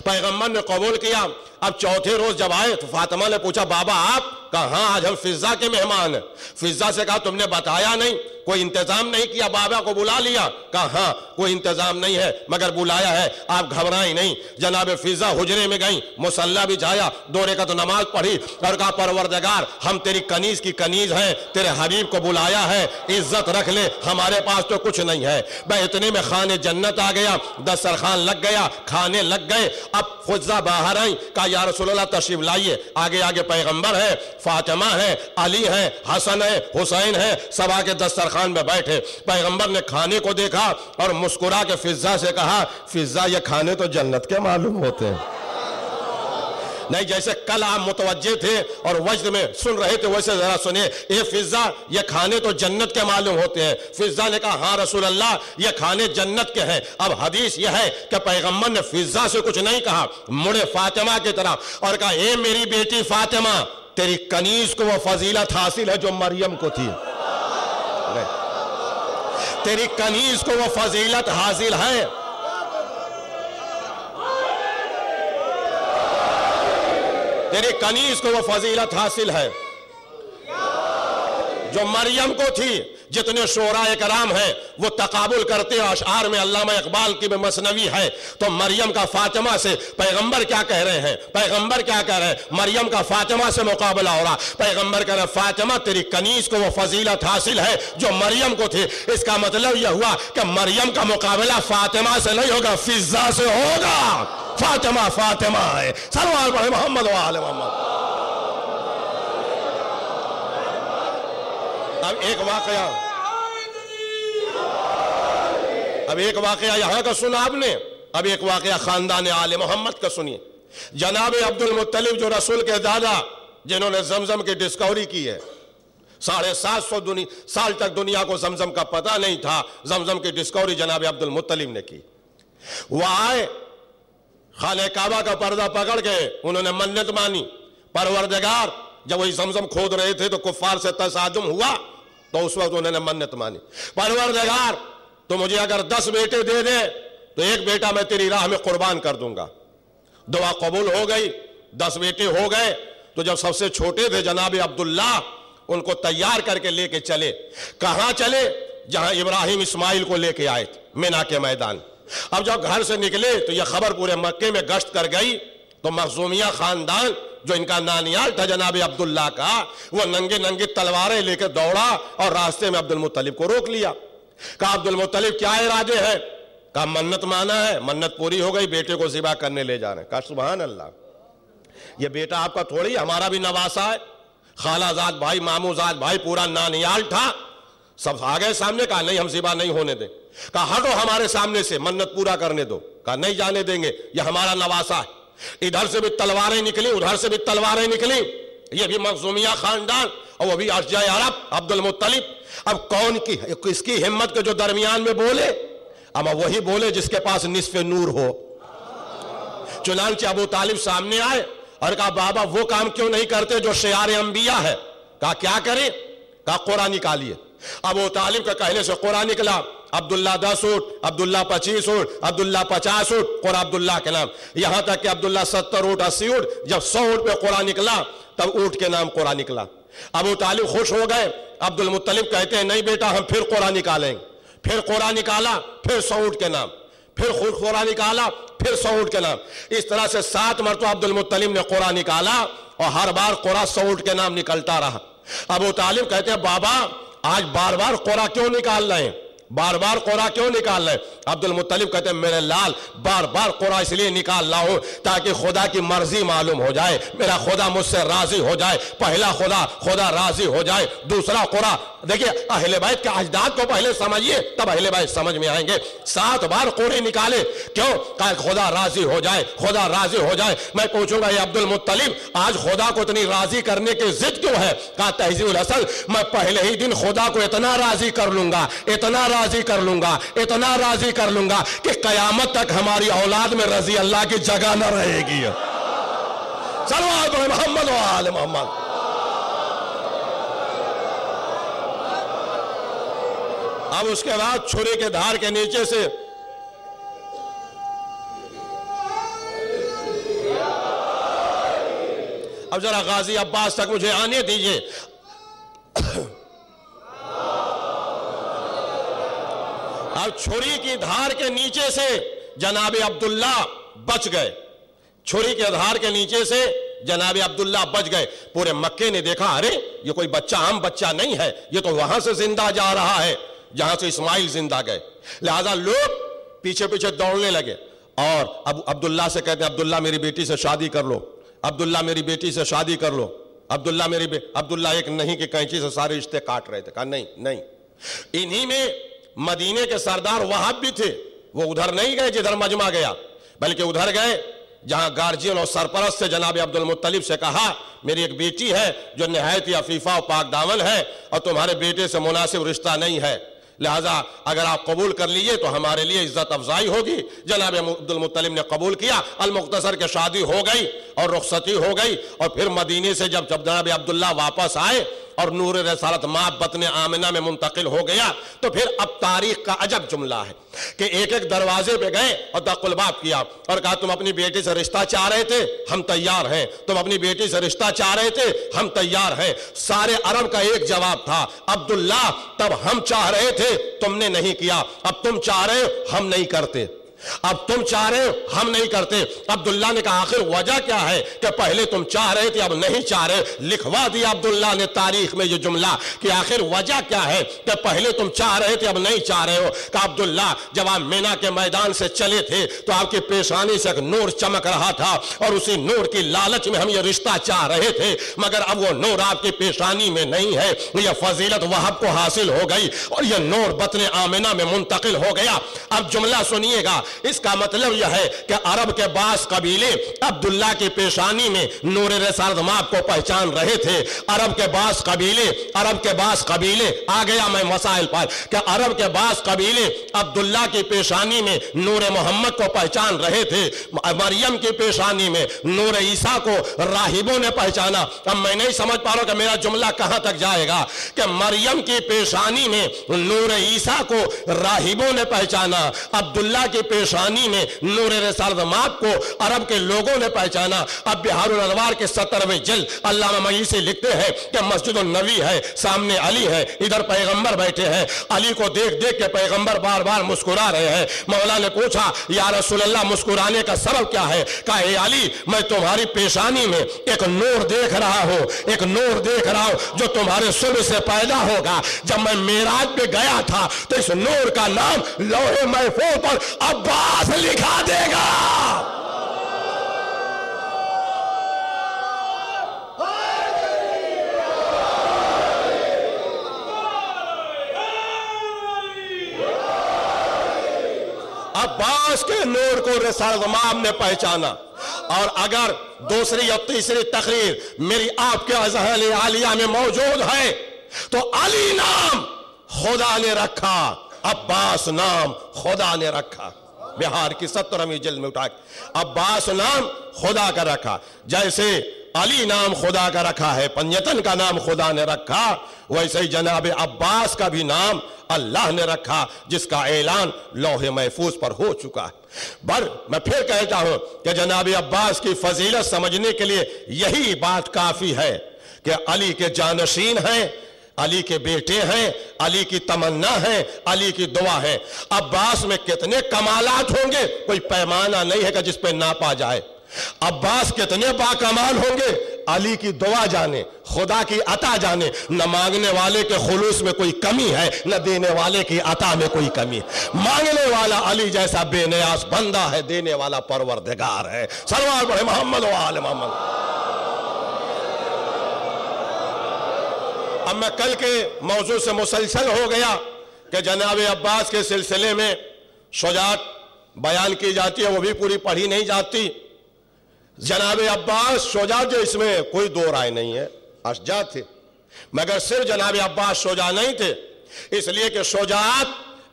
پیغمبر نے قبول کیا۔ اب چوتھے روز جب آئے تو فاطمہ نے پوچھا، بابا، آپ کہاں آج ہم فضا کے مہمان ہیں. فضا سے کہا، تم نے بتایا نہیں، کوئی انتظام نہیں کیا، بابا کو بلا لیا. کہا ہاں کوئی انتظام نہیں ہے، مگر بلایا ہے، آپ گھبرائیں نہیں. جناب فضا حجرے میں گئیں مسلح بھی جایا دو رکعت نماز پڑھی، اور کہا، پروردگار، ہم تیری کنیز کی کنیز ہیں، تیرے حبیب کو بلایا ہے، عزت رکھ لے، ہمارے پاس تو کچھ نہیں ہے. میں اتنے میں خانے جنت آ گیا دسترخوان لگ گیا، کھانے لگ گئے، اب فضا باہر آئیں، کہا، یا رسول اللہ، تشریف لائیے، آگے آگے پیغمبر ہے فاطمہ ہے علی ہے حسن ہے حسین ہے سب آگے دسترخوان میں بیٹھے۔ پیغمبر نے کھانے کو دیکھا اور مسکرا کے فضا سے کہا فضا یہ کھانے تو جنت کے معلوم ہوتے ہیں۔ نہیں، جیسے کل آپ متوجہ تھے اور وجد میں سن رہے تھے، ویسے ذرا سنیں۔ اے فضا یہ کھانے تو جنت کے معلوم ہوتے ہیں۔ فضا نے کہا ہاں رسول اللہ، یہ کھانے جنت کے ہیں۔ اب حدیث یہ ہے کہ پیغمبر نے فضا سے کچھ نہیں کہا، مڑے فاطمہ کی طرح اور کہا، اے میری بیٹی فاطمہ تیری کنیز کو وہ فضیلت حاصل ہے جو مریم کو تھی۔ تیری کنیز کو وہ فضیلت حاصل ہے۔ تیری کنیز کو وہ فضیلت حاصل ہے۔ جو مریم کو تھی۔ جتنے شعراء کرام ہیں، وہ تقابل کرتے ہیں۔ اشعار میں علامہ اقبال کی بھی مصنوی ہے۔ تو مریم کا فاطمہ سے پیغمبر کیا کہہ رہے ہیں؟ پیغمبر کیا کہہ رہے ہیں؟ مریم کا فاطمہ سے مقابلہ ہو رہا۔ پیغمبر کہہ رہے ہیں فاطمہ تیری کنیز کو وہ فضیلت حاصل ہے جو مریم کو تھی۔ اس کا مطلب یہ ہوا کہ مریم کا مقابلہ فاطمہ سے نہیں ہوگا، فضا سے ہوگا۔ فاطمہ فاطمہ ہے۔ سلوات پڑھے، محمد و آل محمد۔ اب ایک واقعہ۔ اب ایک واقعہ یہاں کا سنا آپ نے۔ اب ایک واقعہ خاندان آل محمد کا سنیے۔ جناب عبد المطلب جو رسول کے دادا، جنہوں نے زمزم کی ڈسکوری کی ہے۔ ساڑھے سات سو سال تک دنیا کو زمزم کا پتہ نہیں تھا۔ زمزم کی ڈسکوری جناب عبد المطلب نے کی۔ وہ آئے، خانہ کعبہ کا پردہ پکڑ کے انہوں نے منت مانی۔ پروردگار، جب وہی زمزم کھود رہے تھے تو کفار سے تصادم ہوا تو اس وقت انہوں نے منت مانی۔ پروردگار تو مجھے اگر دس بیٹے دے دے، تو ایک بیٹا میں تیری راہ میں قربان کر دوں گا۔ دعا قبول ہو گئی، دس بیٹے ہو گئے۔ تو جب سب سے چھوٹے تھے جناب عبداللہ، ان کو تیار کر کے لے کے چلے۔ کہاں چلے؟ جہاں ابراہیم اسماعیل کو لے کے آئے تھے، مینا کے میدان۔ اب جب گھر سے نکلے، تو یہ خبر پورے مکے میں گشت کر گئی۔ تو مخزومیہ خاندان، جو ان کا نانیال تھا جناب عبداللہ کا، وہ ننگے ننگے تلواریں لے کے دوڑا اور راستے میں عبد المطلب کو روک لیا۔ کہا عبد المطلب، کیا ارادے ہیں؟ کہا، منت مانا ہے، منت پوری ہو گئی، بیٹے کو ذبح کرنے لے جا رہے ہیں کہا، سبحان اللہ۔ یہ بیٹا آپ کا تھوڑی، ہمارا بھی نواسا ہے۔ خالہ زاد بھائی مامو زاد بھائی، پورا نانیال تھا۔ سب آگئے سامنے، کہا، نہیں، ہم ذبح نہیں ہونے دیں۔ کہا، ہٹو ہمارے سامنے سے، منت پورا کرنے دو۔ کہا، نہیں جانے دیں گے، یہ ہمارا نواسا ہے۔ ادھر سے بھی تلواریں نکلی، ادھر سے بھی تلواریں نکلی۔ یہ بھی مخزومیہ خاندان اور وہ بھی ارجائے عرب عبد المطلب اب کون کی کس کی ہمت کے جو درمیان میں بولے؟ اما وہی بولے جس کے پاس نصف نور ہو۔ چنانچہ ابو طالب سامنے آئے اور کہا، بابا، وہ کام کیوں نہیں کرتے جو شیار انبیاء ہے؟ کہا، کیا کریں؟ کہا، قرآن نکالیے۔ ابو طالب کا کہنے سے قرآن نکلا، عبداللہ دس اٹھ عبداللہ پچیس اٹھ عبداللہ پچاس اٹھ قرآن عبداللہ کے نام۔ یہاں تک کہ عبداللہ ستر اٹھ اسی اٹھ جب سو اٹھ پہ قرآن نکلا، تب اٹھ کے نام قرآن نکلا۔ ابو طالب خوش ہو گئے عبد المطلب کہتے ہیں، نہیں بیٹا، ہم پھر قرآن نکالیں پھر قرآن نکالا، پھر سو اٹھ کے نام۔ پھر خود قرآن نکالا، پھر سو اٹھ کے نام۔ اس طرح سے سات مرتبہ عبد المطلب نے قرآن نکالا، اور ہر بار قرآن سو اٹھ کے نام نکلتا رہا۔ ابو طالب کہتے ہیں، بابا آج بار بار قرآن کیوں نکال رہے ہیں بار بار قرآن کیوں نکال رہے عبد المطلب کہتے ہیں، میرے لال بار بار قرآن اس لیے نکال رہا ہوں تاکہ خدا کی مرضی معلوم ہو جائے، میرا خدا مجھ سے راضی ہو جائے، پہلا خدا خدا راضی ہو جائے، دوسرا قرآن۔ دیکھیں اہل بیت کے اجداد کو پہلے سمجھئے، تب اہل بیت سمجھ میں آئیں گے۔ سات بار قرآن نکالے۔ کیوں؟ کہا خدا راضی ہو جائے، خدا راضی ہو جائے۔ میں پوچھوں گا یہ عبد المطلب آج خدا کو اتنی راضی کرنے کی ضد کیوں ہے؟ کہا، تہذیب الحسن میں پہلے ہی دن خدا کو اتنا راضی کر لوں گا، اتنا راضی کر لوں گا، اتنا راضی کر لوں گا کہ قیامت تک ہماری اولاد میں رضی اللہ کی جگہ نہ رہے گی۔ سلوات محمد و آل محمد۔ اب اس کے بعد چھری کے دھار کے نیچے سے اب ذرا غازی عباس تک مجھے آنے دیجیے۔ اب چھری کی دھار کے نیچے سے جناب عبداللہ بچ گئے۔ چھری کے دھار کے نیچے سے جناب عبداللہ بچ گئے۔ پورے مکے نے دیکھا، ارے، یہ کوئی بچہ عام بچہ نہیں ہے، یہ تو وہاں سے زندہ جا رہا ہے، جہاں سے اسماعیل زندہ گئے۔ لہذا لوگ پیچھے پیچھے دوڑنے لگے۔ اور اب عبداللہ سے کہتے ہیں، عبداللہ میری بیٹی سے شادی کر لو۔ عبداللہ میری بیٹی سے شادی کر لو۔ عبداللہ میری بے... عبداللہ ایک نہیں کہ کینچی سے سارے رشتے کاٹ رہے تھے۔ کہا، نہیں نہیں۔ انہی میں مدینے کے سردار وہاں بھی تھے۔ وہ ادھر نہیں گئے جدھر مجمع گیا، بلکہ ادھر گئے جہاں گارجین اور سرپرست سے جناب عبد المطلب سے کہا، میری ایک بیٹی ہے جو نہایت عفیفہ و پاک دامن ہے اور تمہارے بیٹے سے مناسب رشتہ نہیں ہے۔ لہٰذا اگر آپ قبول کر لیے تو ہمارے لیے عزت افزائی ہوگی۔ جناب عبد المطلب نے قبول کیا، المختصر کے شادی ہو گئی اور رخصتی ہو گئی اور پھر مدینے سے جب جب جناب عبداللہ واپس آئے اور نور رسالت ماں بطن آمنہ میں منتقل ہو گیا، تو پھر اب تاریخ کا عجب جملہ ہے کہ ایک ایک دروازے پہ گئے اور دق کیا اور کہا، تم اپنی بیٹی سے رشتہ چاہ رہے تھے؟ ہم تیار ہیں۔ تم اپنی بیٹی سے رشتہ چاہ رہے تھے؟ ہم تیار ہیں۔ سارے عرب کا ایک جواب تھا، عبداللہ، تب ہم چاہ رہے تھے، تم نے نہیں کیا۔ اب تم چاہ رہے ہم نہیں کرتے۔ اب تم چاہ رہے ہم نہیں کرتے۔ عبداللہ نے کہا، آخر وجہ کیا ہے کہ پہلے تم چاہ رہے تھے، اب نہیں چاہ رہے۔ لکھوا دیا عبداللہ نے تاریخ میں یہ جملہ کہ آخر وجہ کیا ہے کہ پہلے تم چاہ رہے تھے، اب نہیں چاہ رہے ہو۔ کہ عبداللہ، جب آپ مینا کے میدان سے چلے تھے تو آپ کی پیشانی سے ایک نور چمک رہا تھا اور اسی نور کی لالچ میں ہم یہ رشتہ چاہ رہے تھے۔ مگر اب وہ نور آپ کی پیشانی میں نہیں ہے۔ یہ فضیلت وہب کو حاصل ہو گئی اور یہ نور بطن آمنہ میں منتقل ہو گیا۔ اب جملہ سنیے گا۔ اس کا مطلب یہ ہے کہ عرب کے بعض قبیلے عبداللہ کی پیشانی میں نور رسالت ماب کو پہچان رہے تھے۔ عرب کے بعض قبیلے، عرب کے بعض قبیلے، آ گیا میں مسائل پر کہ عرب کے بعض قبیلے عبداللہ کی پیشانی میں نور محمد کو پہچان رہے تھے۔ مریم کی پیشانی میں نور عیسیٰ کو راہبوں نے پہچانا۔ اب میں نہیں سمجھ پا رہا کہ میرا جملہ کہاں تک جائے گا کہ مریم کی پیشانی میں نور عیسیٰ کو راہبوں نے پہچانا، عبداللہ کی پیشانی میں نور رسالت ماب کو عرب کے لوگوں نے پہچانا۔ اب بہار الانوار کے سترویں جلد علامہ مجیسی لکھتے ہیں کہ مسجد النبی ہے، سامنے علی ہے، ادھر پیغمبر بیٹھے ہیں۔ علی کو دیکھ دیکھ کے پیغمبر بار بار مسکرا رہے ہیں۔ مولا نے پوچھا، یا رسول اللہ، مسکرانے کا سبب کیا ہے؟ کہا، اے علی، میں تمہاری پیشانی میں ایک نور دیکھ رہا ہوں۔ ایک نور دیکھ رہا ہوں جو تمہارے صبح سے پیدا ہوگا۔ جب میں میراج پہ گیا تھا تو اس نور کا نام لوہے محفوظ پر اب عباس لکھا دے گا۔ عباس کے نور کو رسالت امام نے پہچانا۔ اور اگر دوسری یا تیسری تقریر میری آپ کے اذہان عالیہ میں موجود ہے، تو علی نام خدا نے رکھا، عباس نام خدا نے رکھا۔ بہار کی سترہویں جلد میں اٹھا عباس نام خدا کا رکھا۔ جیسے علی نام خدا کا رکھا ہے، پنجتن کا نام خدا نے رکھا، ویسے ہی جناب عباس کا بھی نام اللہ نے رکھا، جس کا اعلان لوح محفوظ پر ہو چکا ہے۔ بر، میں پھر کہتا ہوں کہ جناب عباس کی فضیلت سمجھنے کے لیے یہی بات کافی ہے کہ علی کے جانشین ہیں علی کے بیٹے ہیں، علی کی تمنا ہے، علی کی دعا ہے۔ عباس میں کتنے کمالات ہوں گے، کوئی پیمانہ نہیں ہے کہ جس پہ ناپا جائے۔ عباس کتنے با کمال ہوں گے، علی کی دعا جانے، خدا کی عطا جانے۔ نہ مانگنے والے کے خلوص میں کوئی کمی ہے، نہ دینے والے کی عطا میں کوئی کمی۔ ہے مانگنے والا علی جیسا بے نیاز بندہ ہے، دینے والا پروردگار ہے۔ سروار بڑھے محمد و آل محمد۔ اب میں کل کے موضوع سے مسلسل ہو گیا کہ جناب عباس کے سلسلے میں شجاعت بیان کی جاتی ہے، وہ بھی پوری پڑھی نہیں جاتی۔ جناب عباس شجاعت جو اس میں کوئی دو رائے نہیں ہے اشجا تھے۔ مگر صرف جناب عباس شجاع نہیں تھے، اس لیے کہ شجاعت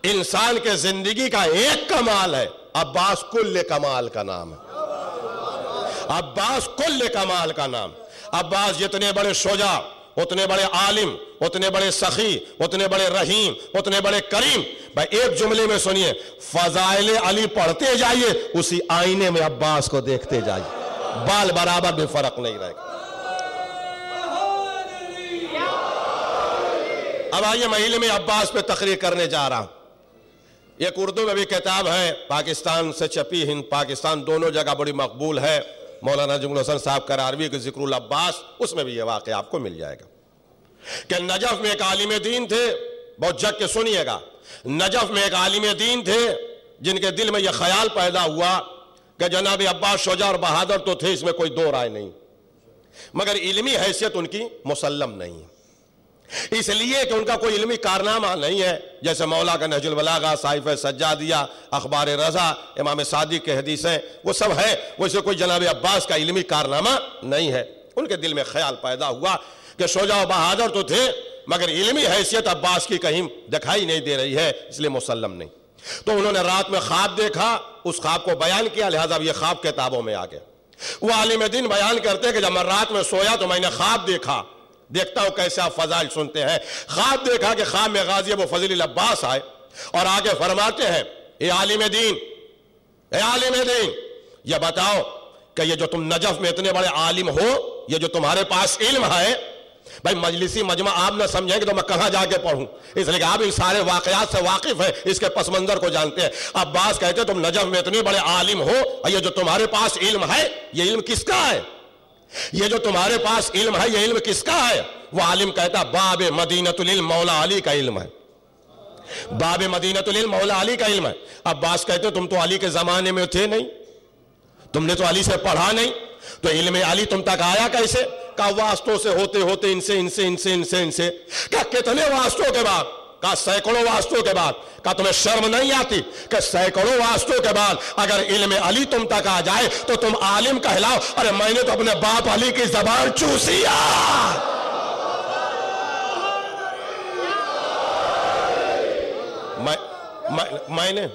انسان کے زندگی کا ایک کمال ہے۔ عباس کل کمال کا نام ہے۔ عباس کل کمال کا نام۔ عباس جتنے بڑے شجاع اتنے بڑے عالم، اتنے بڑے سخی، اتنے بڑے رحیم، اتنے بڑے کریم۔ بھائی، ایک جملے میں سنیے، فضائل علی پڑھتے جائیے، اسی آئینے میں عباس کو دیکھتے جائیے۔ بال برابر بھی فرق نہیں رہے گا۔ اب آئیے مہینے میں عباس پہ تقریر کرنے جا رہا ہوں۔ ایک اردو میں بھی کتاب ہے، پاکستان سے چپی ہند، پاکستان دونوں جگہ بڑی مقبول ہے۔ مولانا جمل حسن صاحب کراروی کے ذکر العباس، اس میں بھی یہ واقعہ آپ کو مل جائے گا۔ کہ نجف میں ایک عالم دین تھے، بہت جگ کے سنیے گا۔ نجف میں ایک عالم دین تھے، جن کے دل میں یہ خیال پیدا ہوا کہ جناب عباس شجاع اور بہادر تو تھے، اس میں کوئی دو رائے نہیں۔ مگر علمی حیثیت ان کی مسلم نہیں۔ اس لیے کہ ان کا کوئی علمی کارنامہ نہیں ہے۔ جیسے مولا کا نہج البلاغہ صائف سجادیہ، اخبار رضا، امام صادق کے حدیثیں، وہ سب ہے ویسے کوئی جناب عباس کا علمی کارنامہ نہیں ہے۔ ان کے دل میں خیال پیدا ہوا کہ شجاع و بہادر تو تھے، مگر علمی حیثیت عباس کی کہیں دکھائی نہیں دے رہی ہے، اس لیے مسلم نہیں۔ تو انہوں نے رات میں خواب دیکھا، اس خواب کو بیان کیا، لہذا یہ خواب کتابوں میں آ گیا۔ وہ عالم دین بیان کرتے کہ جب میں رات میں سویا تو میں نے خواب دیکھا۔ دیکھتا ہوں کیسے آپ فضائل سنتے ہیں۔ خواب دیکھا کہ خواب میں غازی ابو فضل العباس آئے اور آگے فرماتے ہیں، اے عالم دین، اے عالم دین، یہ بتاؤ کہ یہ جو تم نجف میں اتنے بڑے عالم ہو، یہ جو تمہارے پاس علم ہے، بھائی مجلسی مجمع آپ نہ سمجھیں کہ تو میں کہاں جا کے پڑھوں۔ اس لیے کہ آپ ان سارے واقعات سے واقف ہیں، اس کے پس منظر کو جانتے ہیں۔ اب بعض کہتے ہیں، تم نجف میں اتنے بڑے عالم ہو، اور یہ جو تمہارے پاس علم ہے، یہ علم کس کا ہے؟ یہ جو تمہارے پاس علم ہے، یہ علم کس کا ہے؟ وہ عالم کہتا باب مدینت العلم مولا علی کا علم ہے۔ باب مدینت العلم مولا علی کا علم ہے۔ اب بعض کہتے ہیں، تم تو علی کے زمانے میں تھے نہیں۔ تم نے تو علی سے پڑھا نہیں۔ تو علم علی تم تک آیا کیسے؟ کہا، واسطوں سے ہوتے ہوتے ان سے ان سے ان سے ان سے ان سے۔ کہا، کتنے واسطوں کے بعد؟ کہا سینکڑوں واسطوں کے بعد کہا تمہیں شرم نہیں آتی کہ سینکڑوں واسطوں کے بعد اگر علم علی تم تک آ جائے تو تم عالم کہلاؤ۔ ارے میں نے تو اپنے باپ علی کی زبان چوسی میں نے۔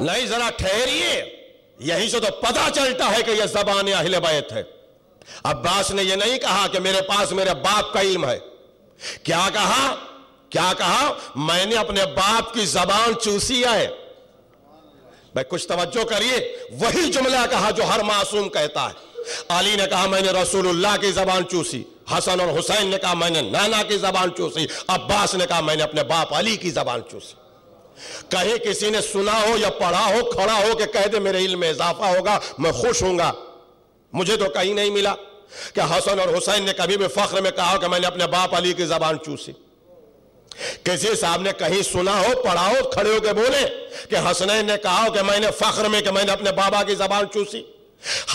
نہیں، ذرا ٹھہریے۔ یہی سے تو پتا چلتا ہے کہ یہ زبان اہل بیت ہے۔ عباس نے یہ نہیں کہا کہ میرے پاس میرے باپ کا علم ہے۔ کیا کہا؟ کیا کہا؟ میں نے اپنے باپ کی زبان چوسی ہے۔ بھائی کچھ توجہ کریے، وہی جملہ کہا جو ہر معصوم کہتا ہے۔ علی نے کہا میں نے رسول اللہ کی زبان چوسی۔ حسن اور حسین نے کہا میں نے نانا کی زبان چوسی۔ عباس نے کہا میں نے اپنے باپ علی کی زبان چوسی۔ کہیں کسی نے سنا ہو یا پڑھا ہو، کھڑا ہو کہ کہہ دے میرے علم میں اضافہ ہوگا، میں خوش ہوں گا۔ مجھے تو کہیں نہیں ملا کہ حسن اور حسین نے کبھی بھی فخر میں کہا کہ میں نے اپنے باپ علی کی زبان چوسی۔ کسی صاحب نے کہیں سنا ہو، پڑھا ہو، کھڑے ہو کے بولے کہ حسنین نے کہا ہو کہ میں نے فخر میں کہ میں نے اپنے بابا کی زبان چوسی۔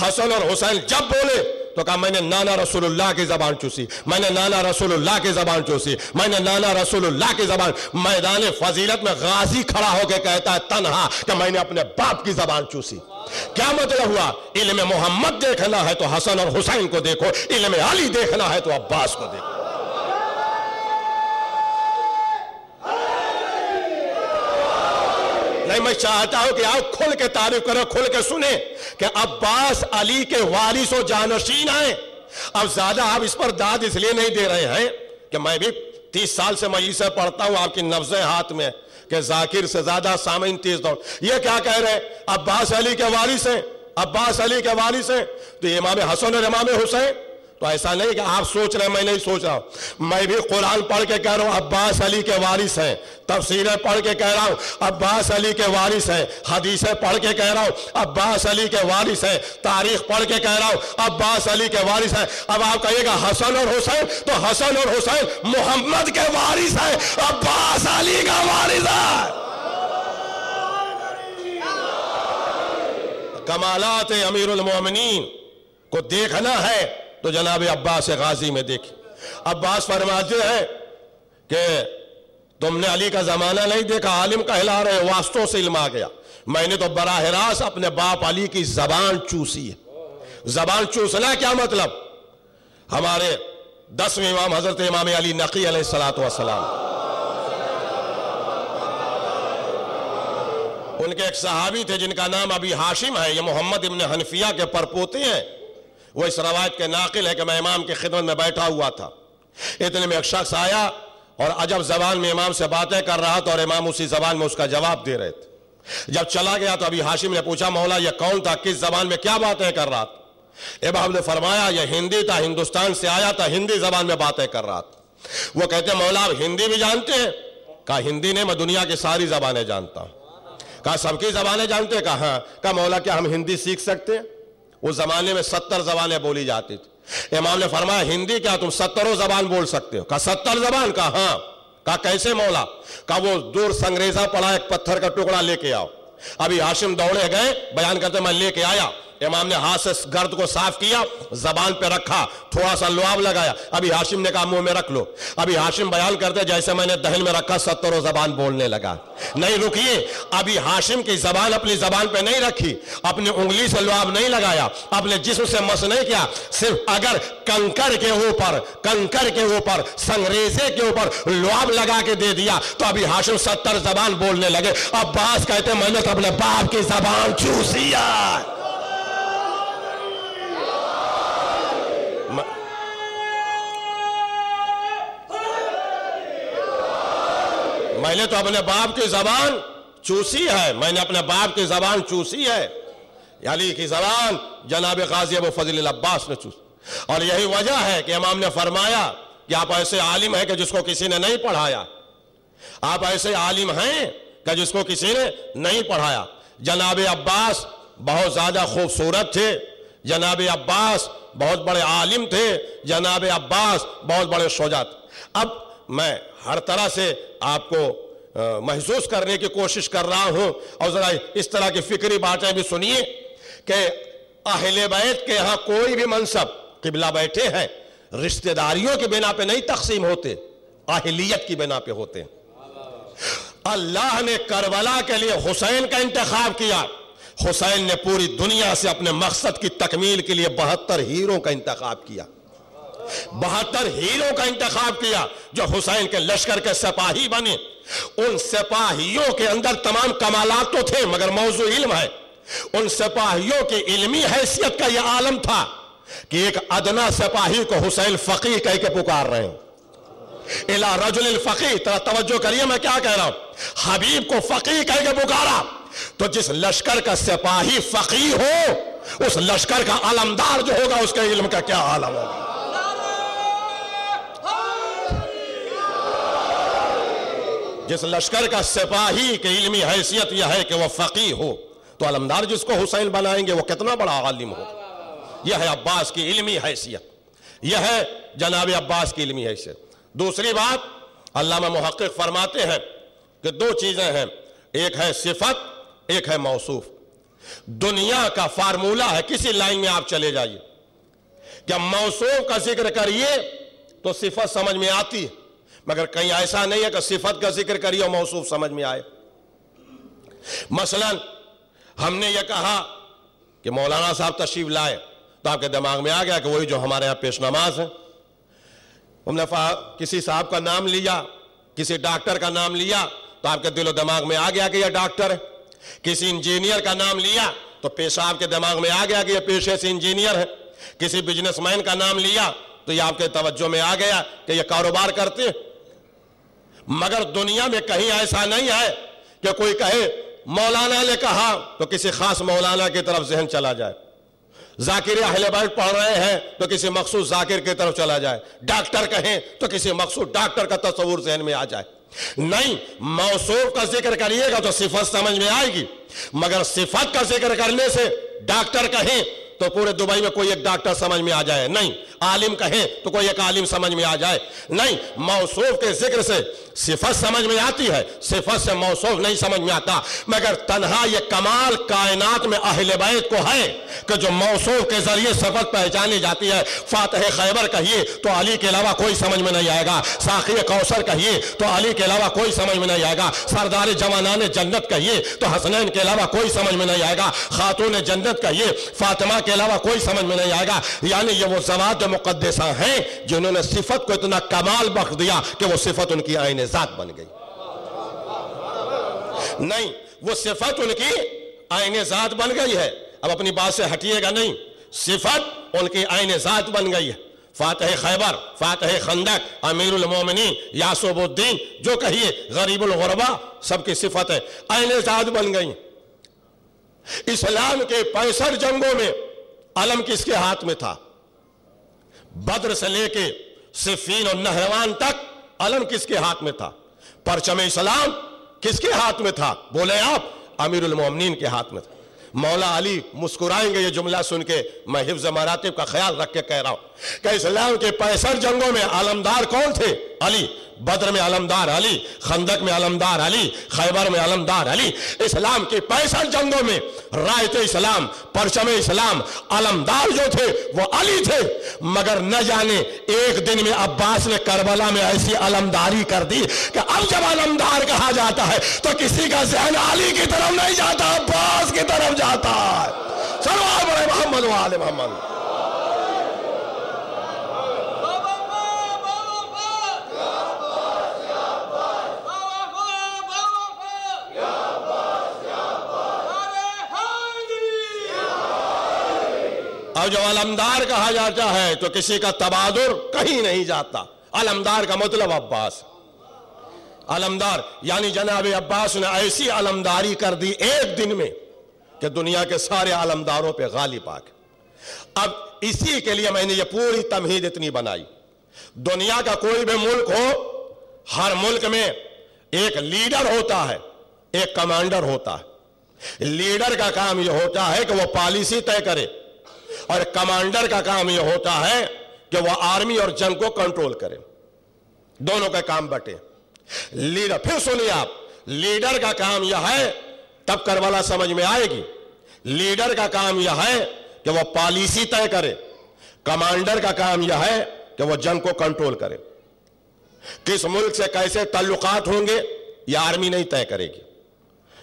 حسن اور حسین جب بولے تو کہا، میں نے نانا رسول اللہ کی زبان چوسی، میں نے نانا رسول اللہ کی زبان چوسی، میں نے نانا رسول اللہ کی زبان، میدان فضیلت میں غازی کھڑا ہو کے کہتا ہے، تنہا کہ میں نے اپنے باپ کی زبان چوسی۔ کیا مطلب ہوا؟ علم محمد دیکھنا ہے تو حسن اور حسین کو دیکھو، علم علی دیکھنا ہے تو عباس کو دیکھو۔ نہیں میں چاہتا ہوں کہ آپ کھل کے تعریف کرو کھل کے سنیں کہ عباس علی کے وارث و جانشین آئے اب زیادہ آپ اس پر داد اس لیے نہیں دے رہے ہیں کہ میں بھی تیس سال سے میں اسے پڑھتا ہوں، آپ کی نفزیں ہاتھ میں کہ ذاکر سے زیادہ سامعین تیز دوڑ۔ یہ کیا کہہ رہے ہیں؟ عباس علی کے وارث ہیں، عباس علی کے وارث ہیں۔ تو امام حسن اور امام حسین تو ایسا نہیں کہ آپ سوچ رہے ہیں، میں نہیں سوچ رہا ہوں۔ میں بھی قرآن پڑھ کے کہہ رہا ہوں، عباس علی کے وارث ہیں۔ تفسیریں پڑھ کے کہہ رہا ہوں، عباس علی کے وارث ہیں۔ حدیثیں پڑھ کے کہہ رہا ہوں، عباس علی کے وارث ہیں۔ تاریخ پڑھ کے کہہ رہا ہوں، عباس علی کے وارث ہیں۔ اب آپ کہیے گا، حسن اور حسین، تو حسن اور حسین محمد کے وارث ہیں۔ عباس علی کا وارث ہے۔ کمالات امیر المومنین کو دیکھنا ہے۔ تو جناب عباس غازی میں دیکھی۔ عباس فرماتے ہیں کہ تم نے علی کا زمانہ نہیں دیکھا، عالم کہلا رہے، واسطوں سے علم آ گیا۔ میں نے تو براہ راست اپنے باپ علی کی زبان چوسی ہے۔ زبان چوسنا کیا مطلب؟ ہمارے دسویں امام حضرت امام علی نقی علیہ السلام والسلام۔ ان کے ایک صحابی تھے جن کا نام ابھی ہاشم ہے، یہ محمد ابن حنفیہ کے پرپوتے ہیں۔ وہ اس روایت کے ناقل ہے کہ میں امام کی خدمت میں بیٹھا ہوا تھا۔ اتنے میں ایک شخص آیا اور عجب زبان میں امام سے باتیں کر رہا تھا اور امام اسی زبان میں اس کا جواب دے رہے تھے۔ جب چلا گیا تو ابھی ہاشم نے پوچھا، مولا یہ کون تھا؟ کس زبان میں کیا باتیں کر رہا تھا؟ امام نے فرمایا، یہ ہندی تھا، ہندوستان سے آیا تھا، ہندی زبان میں باتیں کر رہا تھا۔ وہ کہتے مولا آپ ہندی بھی جانتے ہیں؟ کہا، ہندی نہیں، میں دنیا کی ساری زبانیں جانتا ہوں۔ کہا، سب کی زبانیں جانتے ہیں؟ کہا ہاں۔ کہا، مولا کیا ہم ہندی سیکھ سکتے ہیں؟ اس زمانے میں ستر زبانیں بولی جاتی تھی۔ امام نے فرمایا، ہندی کیا تم ستروں زبان بول سکتے ہو؟ کہا، ستر زبان؟ کہا ہاں۔ کہا، کیسے مولا؟ کہا، وہ دور سنگریزہ پڑا ایک پتھر کا ٹکڑا لے کے آؤ۔ ابھی ہاشم دوڑے گئے، بیان کرتے میں لے کے آیا۔ امام نے ہاتھ سے گرد کو صاف کیا، زبان پہ رکھا، تھوڑا سا لعاب لگایا۔ ابھی ہاشم نے کہا، منہ میں رکھ لو۔ ابھی ہاشم بیان کرتے جیسے میں نے دہن میں رکھا ستروں زبان بولنے لگا۔ نہیں رکیے، ابھی ہاشم کی زبان اپنی زبان پہ نہیں رکھی، اپنی انگلی سے لعاب نہیں لگایا، اپنے جسم سے مس نہیں کیا۔ صرف اگر کنکر کے اوپر، کنکر کے اوپر، سنگریزے کے اوپر لعاب لگا کے دے دیا، تو ابھی ہاشم ستر زبان بولنے لگے۔ عباس کہتے ہیں، میں نے تو اپنے باپ کی زبان چوسیا میں نے تو اپنے باپ کی زبان چوسی ہے، میں نے اپنے باپ کی زبان چوسی ہے۔ یعنی علی کی زبان جناب غازی ابو فضل العباس نے چوسی اور یہی وجہ ہے کہ امام نے فرمایا کہ آپ ایسے عالم ہیں کہ جس کو کسی نے نہیں پڑھایا۔ آپ ایسے عالم ہیں کہ جس کو کسی نے نہیں پڑھایا۔ جناب عباس بہت زیادہ خوبصورت تھے۔ جناب عباس بہت بڑے عالم تھے۔ جناب عباس بہت بڑے شجاع تھے۔ اب میں ہر طرح سے آپ کو محسوس کرنے کی کوشش کر رہا ہوں۔ اور ذرا اس طرح کی فکری باتیں بھی سنیے کہ اہل بیت کے ہاں کوئی بھی منصب قبلہ بیٹھے ہیں، رشتہ داریوں کی بنا پہ نہیں تقسیم ہوتے، اہلیت کی بنا پہ ہوتے اللہ نے کربلا کے لیے حسین کا انتخاب کیا۔ حسین نے پوری دنیا سے اپنے مقصد کی تکمیل کے لیے بہتر ہیروں کا انتخاب کیا۔ بہتر ہیروں کا انتخاب کیا جو حسین کے لشکر کے سپاہی بنے۔ ان سپاہیوں کے اندر تمام کمالات تو تھے، مگر موضوع علم ہے۔ ان سپاہیوں کی علمی حیثیت کا یہ عالم تھا کہ ایک ادنا سپاہی کو حسین فقی کہہ کے پکار رہے ہیں الہ رجل الفقی ترہ توجہ کریے میں کیا کہہ رہا ہوں۔ حبیب کو فقی کہہ کے پکارا۔ تو جس لشکر کا سپاہی فقی ہو، اس لشکر کا علمدار جو ہوگا، اس کے علم کا کیا عالم ہوگا؟ جس لشکر کا سپاہی کی علمی حیثیت یہ ہے کہ وہ فقی ہو، تو علمدار جس کو حسین بنائیں گے وہ کتنا بڑا عالم ہو۔ یہ ہے عباس کی علمی حیثیت۔ یہ ہے جناب عباس کی علمی حیثیت۔ دوسری بات، علامہ محقق فرماتے ہیں کہ دو چیزیں ہیں۔ ایک ہے صفت، ایک ہے موصوف۔ دنیا کا فارمولہ ہے، کسی لائن میں آپ چلے جائیے۔ کہ موصوف کا ذکر کریے تو صفت سمجھ میں آتی ہے۔ مگر کہیں ایسا نہیں ہے کہ صفت کا ذکر کریے اور موصوف سمجھ میں آئے۔ مثلا ہم نے یہ کہا کہ مولانا صاحب تشریف لائے تو آپ کے دماغ میں آ گیا کہ وہی جو ہمارے یہاں پیش نماز ہے ہم نے کسی صاحب کا نام لیا، کسی ڈاکٹر کا نام لیا تو آپ کے دل و دماغ میں آ گیا کہ یہ ڈاکٹر ہے۔ کسی انجینئر کا نام لیا تو پیشہ آپ کے دماغ میں آ گیا کہ یہ پیشے سے انجینئر ہے۔ کسی بزنس مین کا نام لیا تو یہ آپ کے توجہ میں آ گیا کہ یہ کاروبار کرتے ہیں۔ مگر دنیا میں کہیں ایسا نہیں ہے کہ کوئی کہے، مولانا نے کہا تو کسی خاص مولانا کی طرف ذہن چلا جائے۔ ذاکر اہل بیت پڑھ رہے ہیں تو کسی مخصوص ذاکر کی طرف چلا جائے۔ ڈاکٹر کہیں تو کسی مخصوص ڈاکٹر کا تصور ذہن میں آ جائے۔ نہیں، موصوف کا ذکر کریے گا تو صفت سمجھ میں آئے گی۔ مگر صفت کا ذکر کرنے سے ڈاکٹر کہیں تو پورے دبئی میں کوئی ایک ڈاکٹر سمجھ میں آ جائے۔ نہیں، عالم کہیں تو کوئی ایک عالم سمجھ میں آ جائے۔ نہیں، موصوف کے ذکر سے صفت سمجھ میں آتی ہے، صفت سے موصوف نہیں سمجھ میں آتا۔ مگر تنہا یہ کمال کائنات میں اہل بیت کو ہے کہ جو موصوف کے ذریعے صفت پہچانی جاتی ہے۔ فاتح خیبر کہیے تو علی کے علاوہ کوئی سمجھ میں نہیں آئے گا۔ ساقی کوثر کہیے تو علی کے علاوہ کوئی سمجھ میں نہیں آئے گا۔ سردار جوانان جنت کہیے تو حسنین کے علاوہ کوئی سمجھ میں نہیں آئے گا۔ خاتون جنت کہیے، فاطمہ کے علاوہ کوئی سمجھ میں نہیں آئے گا۔ یعنی یہ وہ زوات مقدسہ ہیں جنہوں نے صفت کو اتنا کمال بخش دیا کہ وہ صفت ان کی آئین ذات بن گئی۔ نہیں، وہ صفت ان کی آئین ذات بن گئی ہے۔ اب اپنی بات سے ہٹیے گا نہیں۔ صفت ان کی آئین ذات بن گئی ہے۔ فاتح خیبر، فاتح خندق، امیر المومنین، یاسوب الدین، جو کہیے، غریب الغربا، سب کی صفت ہے۔ آئین ذات بن گئی۔ اسلام کے پینسٹھ جنگوں میں علم کس کے ہاتھ میں تھا؟ بدر سے لے کے صفین اور نہروان تک علم کس کے ہاتھ میں تھا؟ پرچم اسلام کس کے ہاتھ میں تھا؟ بولے آپ، امیر المومنین کے ہاتھ میں تھا۔ مولا علی مسکرائیں گے یہ جملہ سن کے میں حفظ مراتب کا خیال رکھ کے کہہ رہا ہوں۔ کہ اسلام کے پینسٹھ جنگوں میں علمدار کون تھے؟ علی، بدر میں علمدار علی، خندق میں علمدار علی، خیبر میں علمدار علی۔ اسلام کی پینسٹھ جنگوں میں رایت اسلام، پرچم اسلام علمدار جو تھے وہ علی تھے۔ مگر نہ جانے ایک دن میں عباس نے کربلا میں ایسی علمداری کر دی کہ اب جب علمدار کہا جاتا ہے تو کسی کا ذہن علی کی طرف نہیں جاتا، عباس کی طرف جاتا ہے۔ سلوات بڑے محمد وآل محمد۔ اب جب علمدار کہا جاتا ہے تو کسی کا تبادر کہیں نہیں جاتا۔ علمدار کا مطلب عباس۔ علمدار یعنی جناب عباس نے ایسی علمداری کر دی ایک دن میں کہ دنیا کے سارے علمداروں پہ غالب آ اب اسی کے لیے میں نے یہ پوری تمہید اتنی بنائی۔ دنیا کا کوئی بھی ملک ہو، ہر ملک میں ایک لیڈر ہوتا ہے، ایک کمانڈر ہوتا ہے۔ لیڈر کا کام یہ ہوتا ہے کہ وہ پالیسی طے کرے۔ اور کمانڈر کا کام یہ ہوتا ہے کہ وہ آرمی اور جنگ کو کنٹرول کرے۔ دونوں کا کام بٹے۔ لیڈر، پھر سنیے آپ، لیڈر کا کام یہ ہے، تب کربلا سمجھ میں آئے گی۔ لیڈر کا کام یہ ہے کہ وہ پالیسی طے کرے۔ کمانڈر کا کام یہ ہے کہ وہ جنگ کو کنٹرول کرے۔ کس ملک سے کیسے تعلقات ہوں گے، یہ آرمی نہیں طے کرے گی۔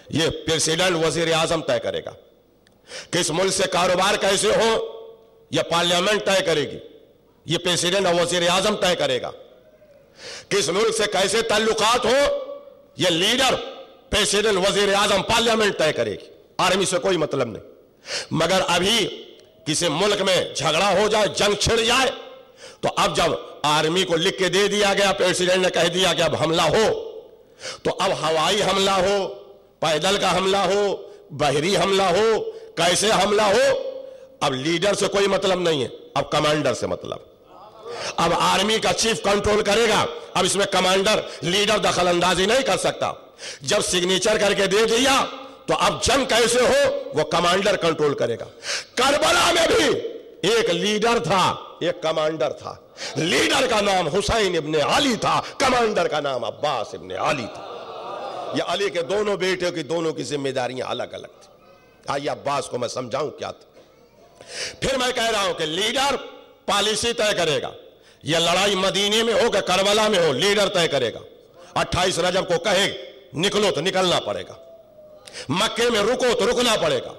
یہ پریسیڈنٹ وزیر اعظم طے کرے گا۔ کس ملک سے کاروبار کیسے ہو، یہ پارلیمنٹ طے کرے گی، یہ پریسیڈنٹ اور وزیر اعظم طے کرے گا۔ کس ملک سے کیسے تعلقات ہو، یہ لیڈر پریسیڈنٹ، وزیر اعظم پارلیمنٹ طے کرے گی۔ آرمی سے کوئی مطلب نہیں۔ مگر ابھی کسی ملک میں جھگڑا ہو جائے، جنگ چھڑ جائے، تو اب جب آرمی کو لکھ کے دے دیا گیا، پریسیڈنٹ نے کہہ دیا کہ اب حملہ ہو، تو اب ہوائی حملہ ہو، پیدل کا حملہ ہو، بحری حملہ ہو کیسے حملہ ہو؟ اب لیڈر سے کوئی مطلب نہیں ہے، اب کمانڈر سے مطلب۔ اب آرمی کا چیف کنٹرول کرے گا، اب اس میں کمانڈر، لیڈر دخل اندازی نہیں کر سکتا۔ جب سگنیچر کر کے دے دیا، تو اب جنگ کیسے ہو؟ وہ کمانڈر کنٹرول کرے گا۔ کربلا میں بھی ایک لیڈر تھا، ایک کمانڈر تھا۔ لیڈر کا نام حسین ابن علی تھا، کمانڈر کا نام عباس ابن علی تھا۔ یہ علی کے دونوں بیٹے کی دونوں کی ذمہ داریاں الگ الگ تھی آئیے عباس کو میں سمجھاؤں کیا تھا؟ پھر میں کہہ رہا ہوں کہ لیڈر پالیسی طے کرے گا۔ یہ لڑائی مدینے میں ہو کہ کربلا میں ہو، لیڈر طے کرے گا۔ اٹھائیس رجب کو کہے نکلو تو نکلنا پڑے گا۔ مکے میں رکو تو رکنا پڑے گا۔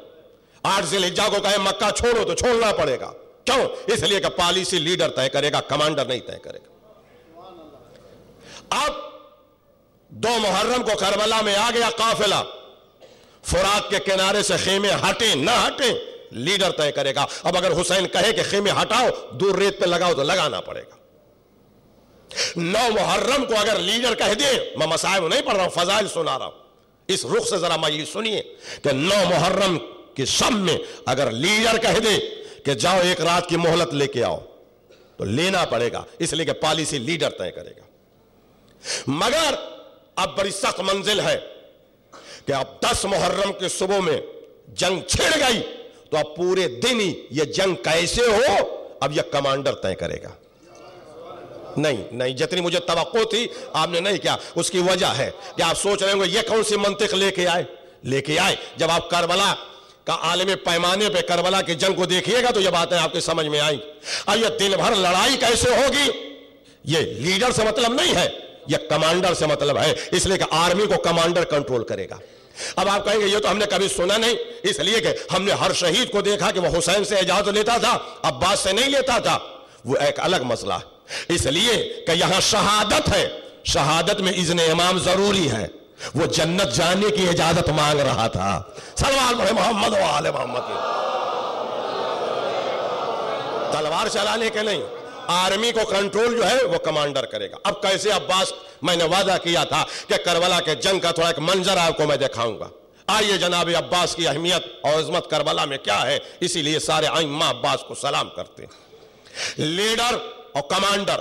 آٹھ ذی الحجہ کو کہے مکہ چھوڑو تو چھوڑنا پڑے گا۔ کیوں؟ اس لیے کہ پالیسی لیڈر طے کرے گا، کمانڈر نہیں طے کرے گا۔ اب دو محرم کو کربلا میں آ گیا قافلہ۔ فرات کے کنارے سے خیمے ہٹیں، نہ ہٹیں، لیڈر طے کرے گا۔ اب اگر حسین کہے کہ خیمے ہٹاؤ، دور ریت پہ لگاؤ تو لگانا پڑے گا۔ نو محرم کو اگر لیڈر کہہ دے میں مسائل نہیں پڑھ رہا ہوں، فضائل سنا رہا ہوں۔ اس رخ سے ذرا میں یہ سنیے کہ نو محرم کی سب میں اگر لیڈر کہہ دے کہ جاؤ ایک رات کی مہلت لے کے آؤ، تو لینا پڑے گا۔ اس لیے کہ پالیسی لیڈر طے کرے گا۔ مگر اب بڑی سخت منزل ہے۔ کہ اب دس محرم کے صبح میں جنگ چھڑ گئی، تو اب پورے دن ہی یہ جنگ کیسے ہو؟ اب یہ کمانڈر طے کرے گا۔ نہیں نہیں، جتنی مجھے توقع تھی، آپ نے نہیں کیا۔ اس کی وجہ ہے کہ آپ سوچ رہے ہوں گے، یہ کون سی منطق لے کے آئے؟ لے کے آئے۔ جب آپ کربلا کا عالم پیمانے پہ کربلا کی جنگ کو دیکھیے گا، تو یہ باتیں آپ کے سمجھ میں آئیں۔ اب یہ دن بھر لڑائی کیسے ہوگی؟ یہ لیڈر سے مطلب نہیں ہے۔ یہ کمانڈر سے مطلب ہے، اس لیے کہ آرمی کو کمانڈر کنٹرول کرے گا۔ اب آپ کہیں گے، یہ تو ہم نے کبھی سنا نہیں، اس لیے کہ ہم نے ہر شہید کو دیکھا کہ وہ حسین سے اجازت لیتا تھا، عباس سے نہیں لیتا تھا۔ وہ ایک الگ مسئلہ۔ ہے اس لیے کہ یہاں شہادت ہے۔ شہادت میں اذن امام ضروری ہے۔ وہ جنت جانے کی اجازت مانگ رہا تھا۔ سلوان بڑے محمد و آل محمد۔ تلوار چلانے کے نہیں۔ آرمی کو کنٹرول جو ہے وہ کمانڈر کرے گا۔ اب کیسے عباس، میں نے وعدہ کیا تھا کہ کربلا کے جنگ کا تھوڑا ایک منظر آپ کو میں دکھاؤں گا۔ آئیے جناب عباس کی اہمیت اور عظمت کربلا میں کیا ہے؟ اسی لیے سارے ائمہ عباس کو سلام کرتے ہیں۔ لیڈر اور کمانڈر،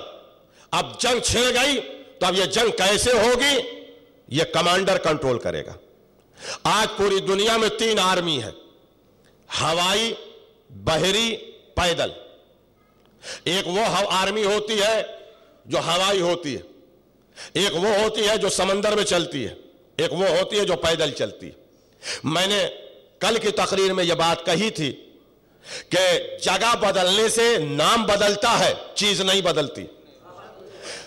اب جنگ چھڑ گئی تو اب یہ جنگ کیسے ہوگی؟ یہ کمانڈر کنٹرول کرے گا۔ آج پوری دنیا میں تین آرمی ہے ہوائی، بحری، پیدل۔ ایک وہ آرمی ہوتی ہے جو ہوائی ہوتی ہے، ایک وہ ہوتی ہے جو سمندر میں چلتی ہے، ایک وہ ہوتی ہے جو پیدل چلتی ہے۔ میں نے کل کی تقریر میں یہ بات کہی تھی کہ جگہ بدلنے سے نام بدلتا ہے، چیز نہیں بدلتی۔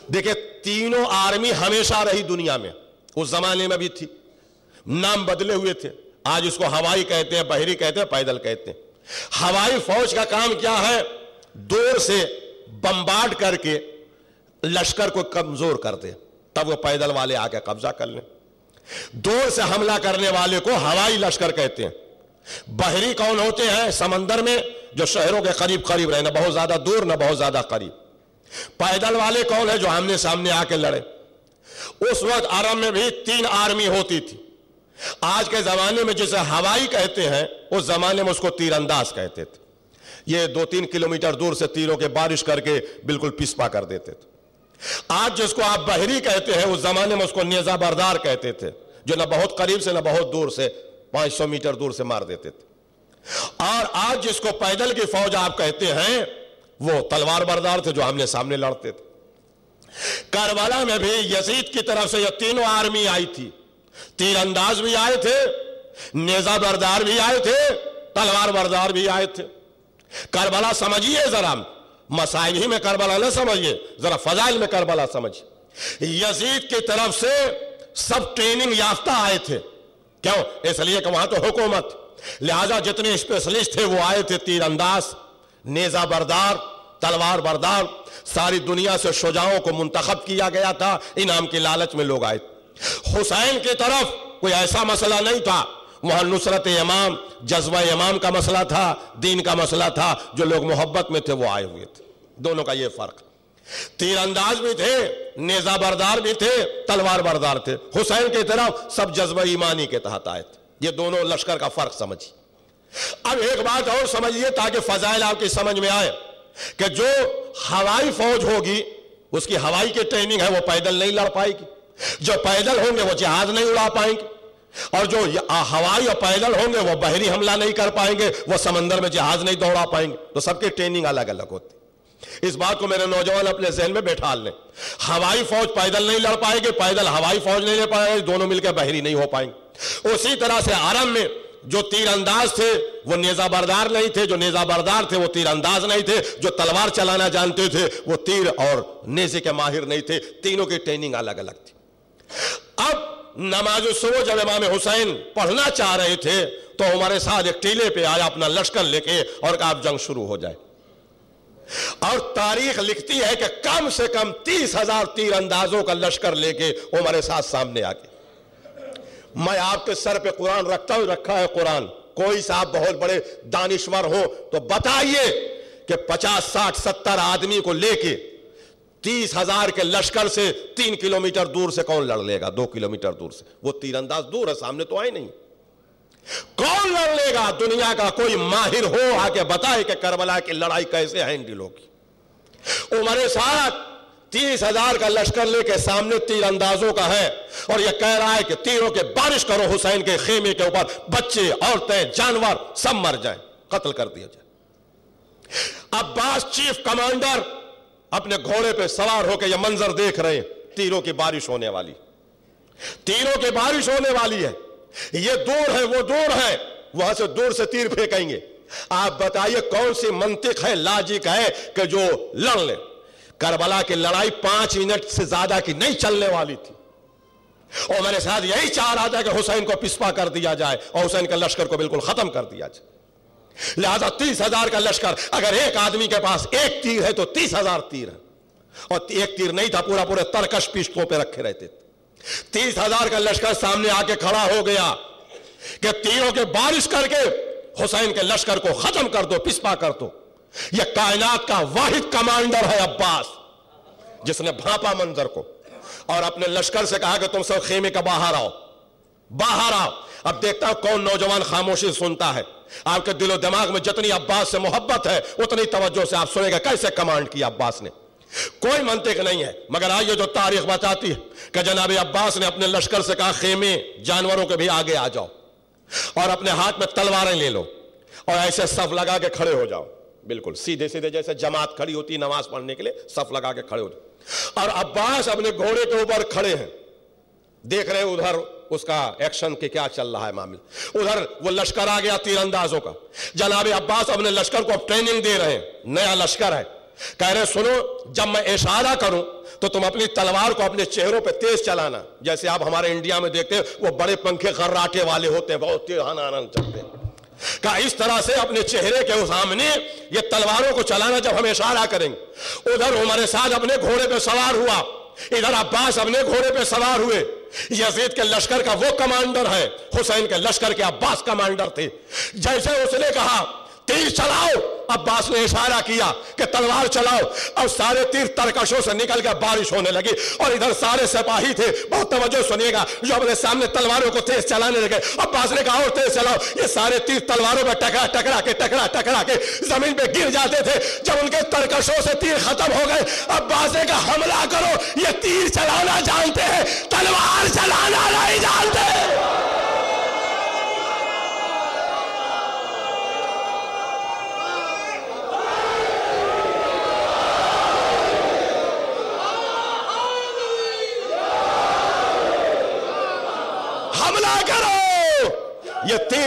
دیکھیں تینوں آرمی ہمیشہ رہی دنیا میں، اس زمانے میں بھی تھی۔ نام بدلے ہوئے تھے۔ آج اس کو ہوائی کہتے ہیں، بحری کہتے ہیں، پیدل کہتے ہیں۔ ہوائی فوج کا کام کیا ہے؟ دور سے بمبارڈ کر کے لشکر کو کمزور کر دے، تب وہ پیدل والے آ کے قبضہ کر لیں۔ دور سے حملہ کرنے والے کو ہوائی لشکر کہتے ہیں۔ بحری کون ہوتے ہیں؟ سمندر میں، جو شہروں کے قریب قریب رہے، نہ بہت زیادہ دور، نہ بہت زیادہ قریب۔ پیدل والے کون ہیں جو آمنے سامنے آ کے لڑے؟ اس وقت عرب میں بھی تین آرمی ہوتی تھی۔ آج کے زمانے میں جسے ہوائی کہتے ہیں، اس زمانے میں اس کو تیر انداز کہتے تھے۔ یہ دو تین کلومیٹر دور سے تیروں کے بارش کر کے بالکل پسپا کر دیتے تھے۔ آج جس کو آپ بحری کہتے ہیں، اس زمانے میں اس کو نیزہ بردار کہتے تھے، جو نہ بہت قریب سے، نہ بہت دور سے، پانچ سو میٹر دور سے مار دیتے تھے۔ اور آج جس کو پیدل کی فوج آپ کہتے ہیں، وہ تلوار بردار تھے جو آمنے سامنے لڑتے تھے۔ کربلا میں بھی یزید کی طرف سے یہ تینوں آرمی آئی تھی۔ تیر انداز بھی آئے تھے، نیزہ بردار بھی آئے تھے، تلوار بردار بھی آئے تھے۔ کربلا سمجھیے ذرا۔ مسائل ہی میں کربلا نہ سمجھیے، ذرا فضائل میں کربلا سمجھیے۔ یزید کی طرف سے سب ٹریننگ یافتہ آئے تھے۔ کیوں؟ اس لیے کہ وہاں تو حکومت۔ لہذا جتنے اسپیشلسٹ تھے وہ آئے تھے تیر انداز نیزہ بردار، تلوار بردار۔ ساری دنیا سے شجاؤں کو منتخب کیا گیا تھا۔ انعام کی لالچ میں لوگ آئے۔ حسین کی طرف کوئی ایسا مسئلہ نہیں تھا۔ وہاں نصرت امام، جذبہ امام کا مسئلہ تھا، دین کا مسئلہ تھا، جو لوگ محبت میں تھے، وہ آئے ہوئے تھے۔ دونوں کا یہ فرق۔ تیر انداز بھی تھے، نیزہ بردار بھی تھے، تلوار بردار تھے۔ حسین کی طرف سب جذبہ ایمانی کے تحت آئے تھے۔ یہ دونوں لشکر کا فرق سمجھی اب ایک بات اور سمجھیے تاکہ فضائل آپ کی سمجھ میں آئے کہ جو ہوائی فوج ہوگی، اس کی ہوائی کی ٹریننگ ہے، وہ پیدل نہیں لڑ پائے گی۔ جو پیدل ہوں گے، وہ جہاز نہیں اڑا پائیں گے۔ اور جو ہوائی اور پیدل ہوں گے، وہ بحری حملہ نہیں کر پائیں گے، وہ سمندر میں جہاز نہیں دوڑا پائیں گے۔ تو سب کی ٹریننگ الگ الگ ہوتی۔ اس بات کو میرے نوجوان اپنے ذہن میں بیٹھا لیں۔ ہوائی فوج پیدل نہیں لڑ پائے گے پیدل ہوائی فوج نہیں لڑ پائے گے دونوں مل کے بحری نہیں ہو پائیں گے۔ اسی طرح سے عرب میں جو تیر انداز تھے، وہ نیزہ بردار نہیں تھے، جو نیزہ بردار تھے، وہ تیر انداز نہیں تھے، جو تلوار چلانا جانتے تھے، وہ تیر اور نیزے کے ماہر نہیں تھے۔ تینوں کی ٹریننگ الگ الگ تھی۔ اب نماز صبح جب امام حسین پڑھنا چاہ رہے تھے، تو ہمارے ساتھ ایک ٹیلے پہ آیا اپنا لشکر لے کے اور کہا، اب جنگ شروع ہو جائے۔ اور تاریخ لکھتی ہے کہ کم سے کم تیس ہزار تیر اندازوں کا لشکر لے کے ہمارے ساتھ سامنے آ کے میں آپ کے سر پہ قرآن رکھتا ہوں، رکھا ہے قرآن۔ کوئی صاحب بہت بڑے دانشور ہو، تو بتائیے کہ پچاس، ساٹھ، ستر آدمی کو لے کے تیس ہزار کے لشکر سے تین کلومیٹر دور سے کون لڑ لے گا؟ دو کلومیٹر دور سے۔ وہ تیر انداز دور ہے، سامنے تو آئے نہیں۔ کون لڑ لے گا؟ دنیا کا کوئی ماہر ہو آ کے بتائے کہ کربلا کی لڑائی کیسے ہینڈل ہوگی۔ عمر ساتھ تیس ہزار کا لشکر لے کے سامنے تیر اندازوں کا ہے اور یہ کہہ رہا ہے کہ تیروں کے بارش کرو، حسین کے خیمے کے اوپر بچے، عورتیں، جانور سب مر جائیں، قتل کر دیا جائے۔ عباس چیف کمانڈر اپنے گھوڑے پہ سوار ہو کے یہ منظر دیکھ رہے ہیں، تیروں کی بارش ہونے والی۔ تیروں کی بارش ہونے والی ہے۔ یہ دور ہے، وہ دور ہے۔ وہاں سے دور سے تیر پھینکیں گے۔ آپ بتائیے کون سی منطق ہے لاجک ہے کہ جو لڑ لے؟ کربلا کی لڑائی پانچ منٹ سے زیادہ کی نہیں چلنے والی تھی۔ اور میرے ساتھ یہی چاہ رہا تھا کہ حسین کو پسپا کر دیا جائے اور حسین کے لشکر کو بالکل ختم کر دیا جائے۔ لہذا تیس ہزار کا لشکر، اگر ایک آدمی کے پاس ایک تیر ہے تو تیس ہزار تیر ہے اور ایک تیر نہیں تھا، پورا پورے ترکش پیشتوں پہ رکھے رہتے تھے۔ تیس ہزار کا لشکر سامنے آ کے کھڑا ہو گیا کہ تیروں کے بارش کر کے حسین کے لشکر کو ختم کر دو، پسپا کر دو۔ یہ کائنات کا واحد کمانڈر ہے عباس، جس نے بھاپا منظر کو۔ اور اپنے لشکر سے کہا کہ تم سب خیمے کا باہر آؤ باہر آؤ۔ اب دیکھتا ہوں کون نوجوان خاموشی سنتا ہے۔ آپ کے دل و دماغ میں جتنی عباس سے محبت ہے، اتنی توجہ سے آپ سنیں گے کیسے کمانڈ کیا عباس نے۔ کوئی منطق نہیں ہے، مگر آئیے جو تاریخ بتاتی ہے کہ جناب عباس نے اپنے لشکر سے کہا، خیمے جانوروں کے بھی آگے آ جاؤ اور اپنے ہاتھ میں تلواریں لے لو اور ایسے صف لگا کے کھڑے ہو جاؤ۔ بالکل، سیدھے سیدھے جیسے جماعت کھڑی ہوتی نماز پڑھنے کے لیے صف لگا کے کھڑے ہوتے اور عباس اپنے گھوڑے کے اوپر کھڑے ہیں۔ دیکھ رہے ادھر اس کا ایکشن کے کیا چل رہا ہے معاملہ۔ ادھر وہ لشکر آ گیا تیر اندازوں کا۔ جناب عباس اپنے لشکر کو اب ٹریننگ دے رہے ہیں۔ نیا لشکر ہے۔ کہہ رہے سنو، جب میں اشارہ کروں تو تم اپنی تلوار کو اپنے چہروں پہ تیز چلانا۔ جیسے آپ ہمارے انڈیا میں دیکھتے ہیں، وہ بڑے پنکھے خراٹے والے ہوتے ہیں، بہت تیز ہن ہن چلتے ہیں۔ کہا، اس طرح سے اپنے چہرے کے سامنے یہ تلواروں کو چلانا جب ہم اشارہ کریں گے۔ ادھر ہمارے ساتھ اپنے گھوڑے پہ سوار ہوا۔ ادھر عباس اپنے گھوڑے پہ سوار ہوئے۔ یزید کے لشکر کا وہ کمانڈر ہے، حسین کے لشکر کے عباس کمانڈر تھے۔ جیسے اس نے کہا تیر چلاؤ۔ عباس نے اشارہ کیا کہ تلوار چلاؤ۔ اور سارے تیر ترکشوں سے نکل کے بارش ہونے لگی اور ادھر سارے سپاہی تھے۔ بہت توجہ سنیے گا۔ جو اپنے سامنے تلواروں کو تیز چلانے لگے۔ عباس نے کہا اور تیز چلاؤ۔ یہ سارے تیر تلواروں پہ ٹکرا ٹکرا کے ٹکرا ٹکرا کے زمین پہ گر جاتے تھے۔ جب ان کے ترکشوں سے تیر ختم ہو گئے، عباس نے کہا، حملہ کرو۔ یہ تیر چلانا جانتے ہیں، تلوار چلانا نہیں جانتے حملہ کرو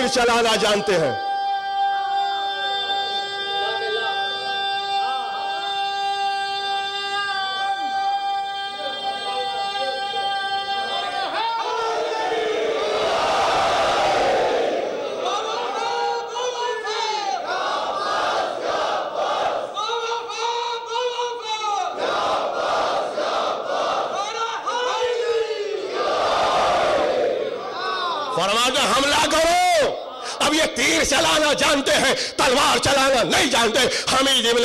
چلانا جانتے ہیں۔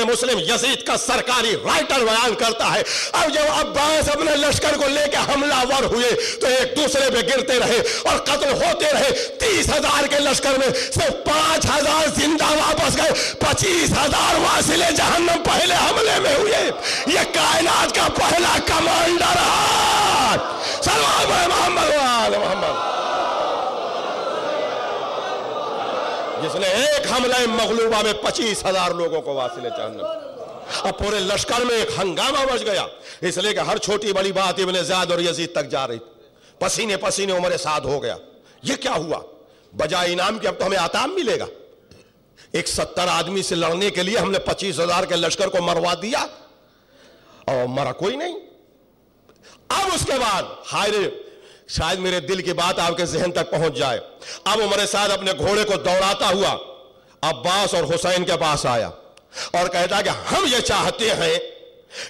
مسلم یزید کا سرکاری رائٹر بیان کرتا ہے۔ اب جب عباس اپنے لشکر کو لے کے حملہ ور ہوئے تو ایک دوسرے پہ گرتے رہے اور قتل ہوتے رہے۔ تیس ہزار کے لشکر میں صرف پانچ ہزار زندہ واپس گئے۔ پچیس ہزار واصل جہنم پہلے حملے میں ہوئے۔ یہ کائنات کا پہلا کمانڈر ہے۔ سلام محمد وآل حملہ مغلوبہ میں پچیس ہزار لوگوں کو واصل جہنم۔ اب پورے لشکر میں ایک ہنگامہ بچ گیا۔ اس لیے کہ ہر چھوٹی بڑی بات ابن زیاد اور یزید تک جا رہی۔ پسینے پسینے عمر ساتھ ہو گیا۔ یہ کیا ہوا؟ بجائے انعام کے اب تو ہمیں آتام ملے گا۔ ایک ستر آدمی سے لڑنے کے لیے ہم نے پچیس ہزار کے لشکر کو مروا دیا۔ اور مرا کوئی نہیں۔ اب اس کے بعد، ہائے شاید میرے دل کی بات آپ کے ذہن تک پہنچ جائے۔ اب عمر سعد اپنے گھوڑے کو دوڑاتا ہوا۔ عباس اور حسین کے پاس آیا اور کہتا کہ ہم یہ چاہتے ہیں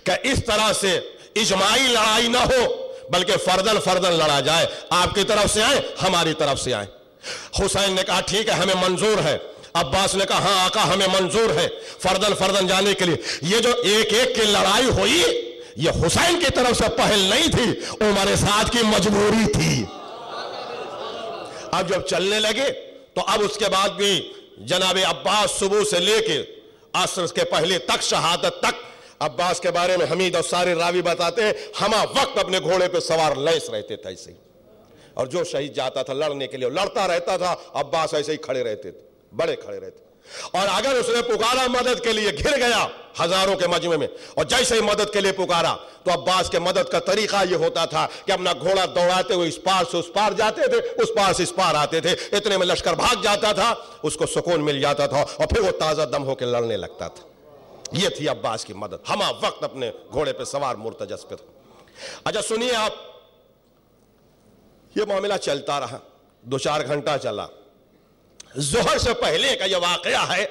کہ اس طرح سے اجماعی لڑائی نہ ہو، بلکہ فردن فردن لڑا جائے۔ آپ کی طرف سے آئیں، ہماری طرف سے آئیں۔ حسین نے کہا، ٹھیک ہے، ہمیں منظور ہے۔ عباس نے کہا ہاں آقا، ہمیں منظور ہے۔ فردن فردن جانے کے لیے۔ یہ جو ایک ایک کی لڑائی ہوئی، یہ حسین کی طرف سے پہل نہیں تھی، عمر سعد کی مجبوری تھی۔ اب جب چلنے لگے، تو اب اس کے بعد بھی جناب عباس صبح سے لے کے آسر کے پہلے تک شہادت تک عباس کے بارے میں حمید اور سارے راوی بتاتے ہیں، ہما وقت اپنے گھوڑے پہ سوار لیس رہتے تھے ایسے ہی۔ اور جو شہید جاتا تھا لڑنے کے لیے، لڑتا رہتا تھا، عباس ایسے ہی کھڑے رہتے تھے، بڑے کھڑے رہتے اور اگر اس نے پکارا مدد کے لیے گھر گیا ہزاروں کے مجمع میں، اور جیسے ہی مدد کے لیے پکارا، تو عباس کے مدد کا طریقہ یہ ہوتا تھا کہ اپنا گھوڑا دوڑاتے ہوئے اس پار سے اس پار جاتے تھے، اس پار سے اس پار آتے تھے۔ اتنے میں لشکر بھاگ جاتا تھا، اس کو سکون مل جاتا تھا، اور پھر وہ تازہ دم ہو کے لڑنے لگتا تھا۔ یہ تھی عباس کی مدد۔ ہما وقت اپنے گھوڑے پہ سوار مرتجس پہ تھا اچھا سنیے آپ، یہ معاملہ چلتا رہا۔ دو چار گھنٹہ چلا۔ زہر سے پہلے کا یہ واقعہ ہے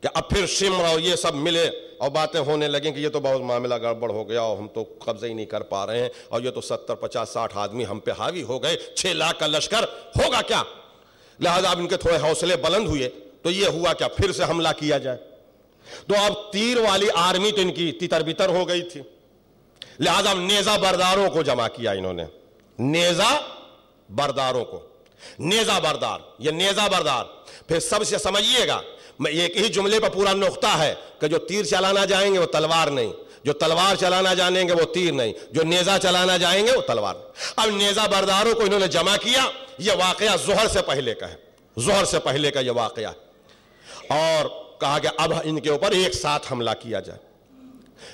کہ اب پھر شمر اور یہ سب ملے اور باتیں ہونے لگیں کہ یہ تو بہت معاملہ گڑبڑ ہو گیا اور ہم تو قبضہ ہی نہیں کر پا رہے ہیں اور یہ تو ستر، پچاس، ساٹھ آدمی ہم پہ حاوی ہو گئے، چھ لاکھ کا لشکر ہوگا کیا؟ لہذا اب ان کے تھوڑے حوصلے بلند ہوئے تو یہ ہوا کیا پھر سے حملہ کیا جائے؟ تو اب تیر والی آرمی تو ان کی تیتر بیتر ہو گئی تھی۔ لہذا اب نیزہ برداروں کو جمع کیا انہوں نے۔ نیزہ برداروں کو۔ نیزہ بردار، یہ نیزہ بردار۔ پھر سب سے سمجھیے گا، میں ایک ہی جملے پر پورا نقطہ ہے کہ جو تیر چلانا جائیں گے وہ تلوار نہیں، جو تلوار چلانا جانیں گے وہ تیر نہیں، جو نیزہ چلانا جائیں گے وہ تلوار اب نیزہ برداروں کو انہوں نے جمع کیا، یہ واقعہ زہر سے پہلے کا ہے۔ زہر سے پہلے کا یہ واقعہ ہے۔ اور کہا کہ اب ان کے اوپر ایک ساتھ حملہ کیا جائے۔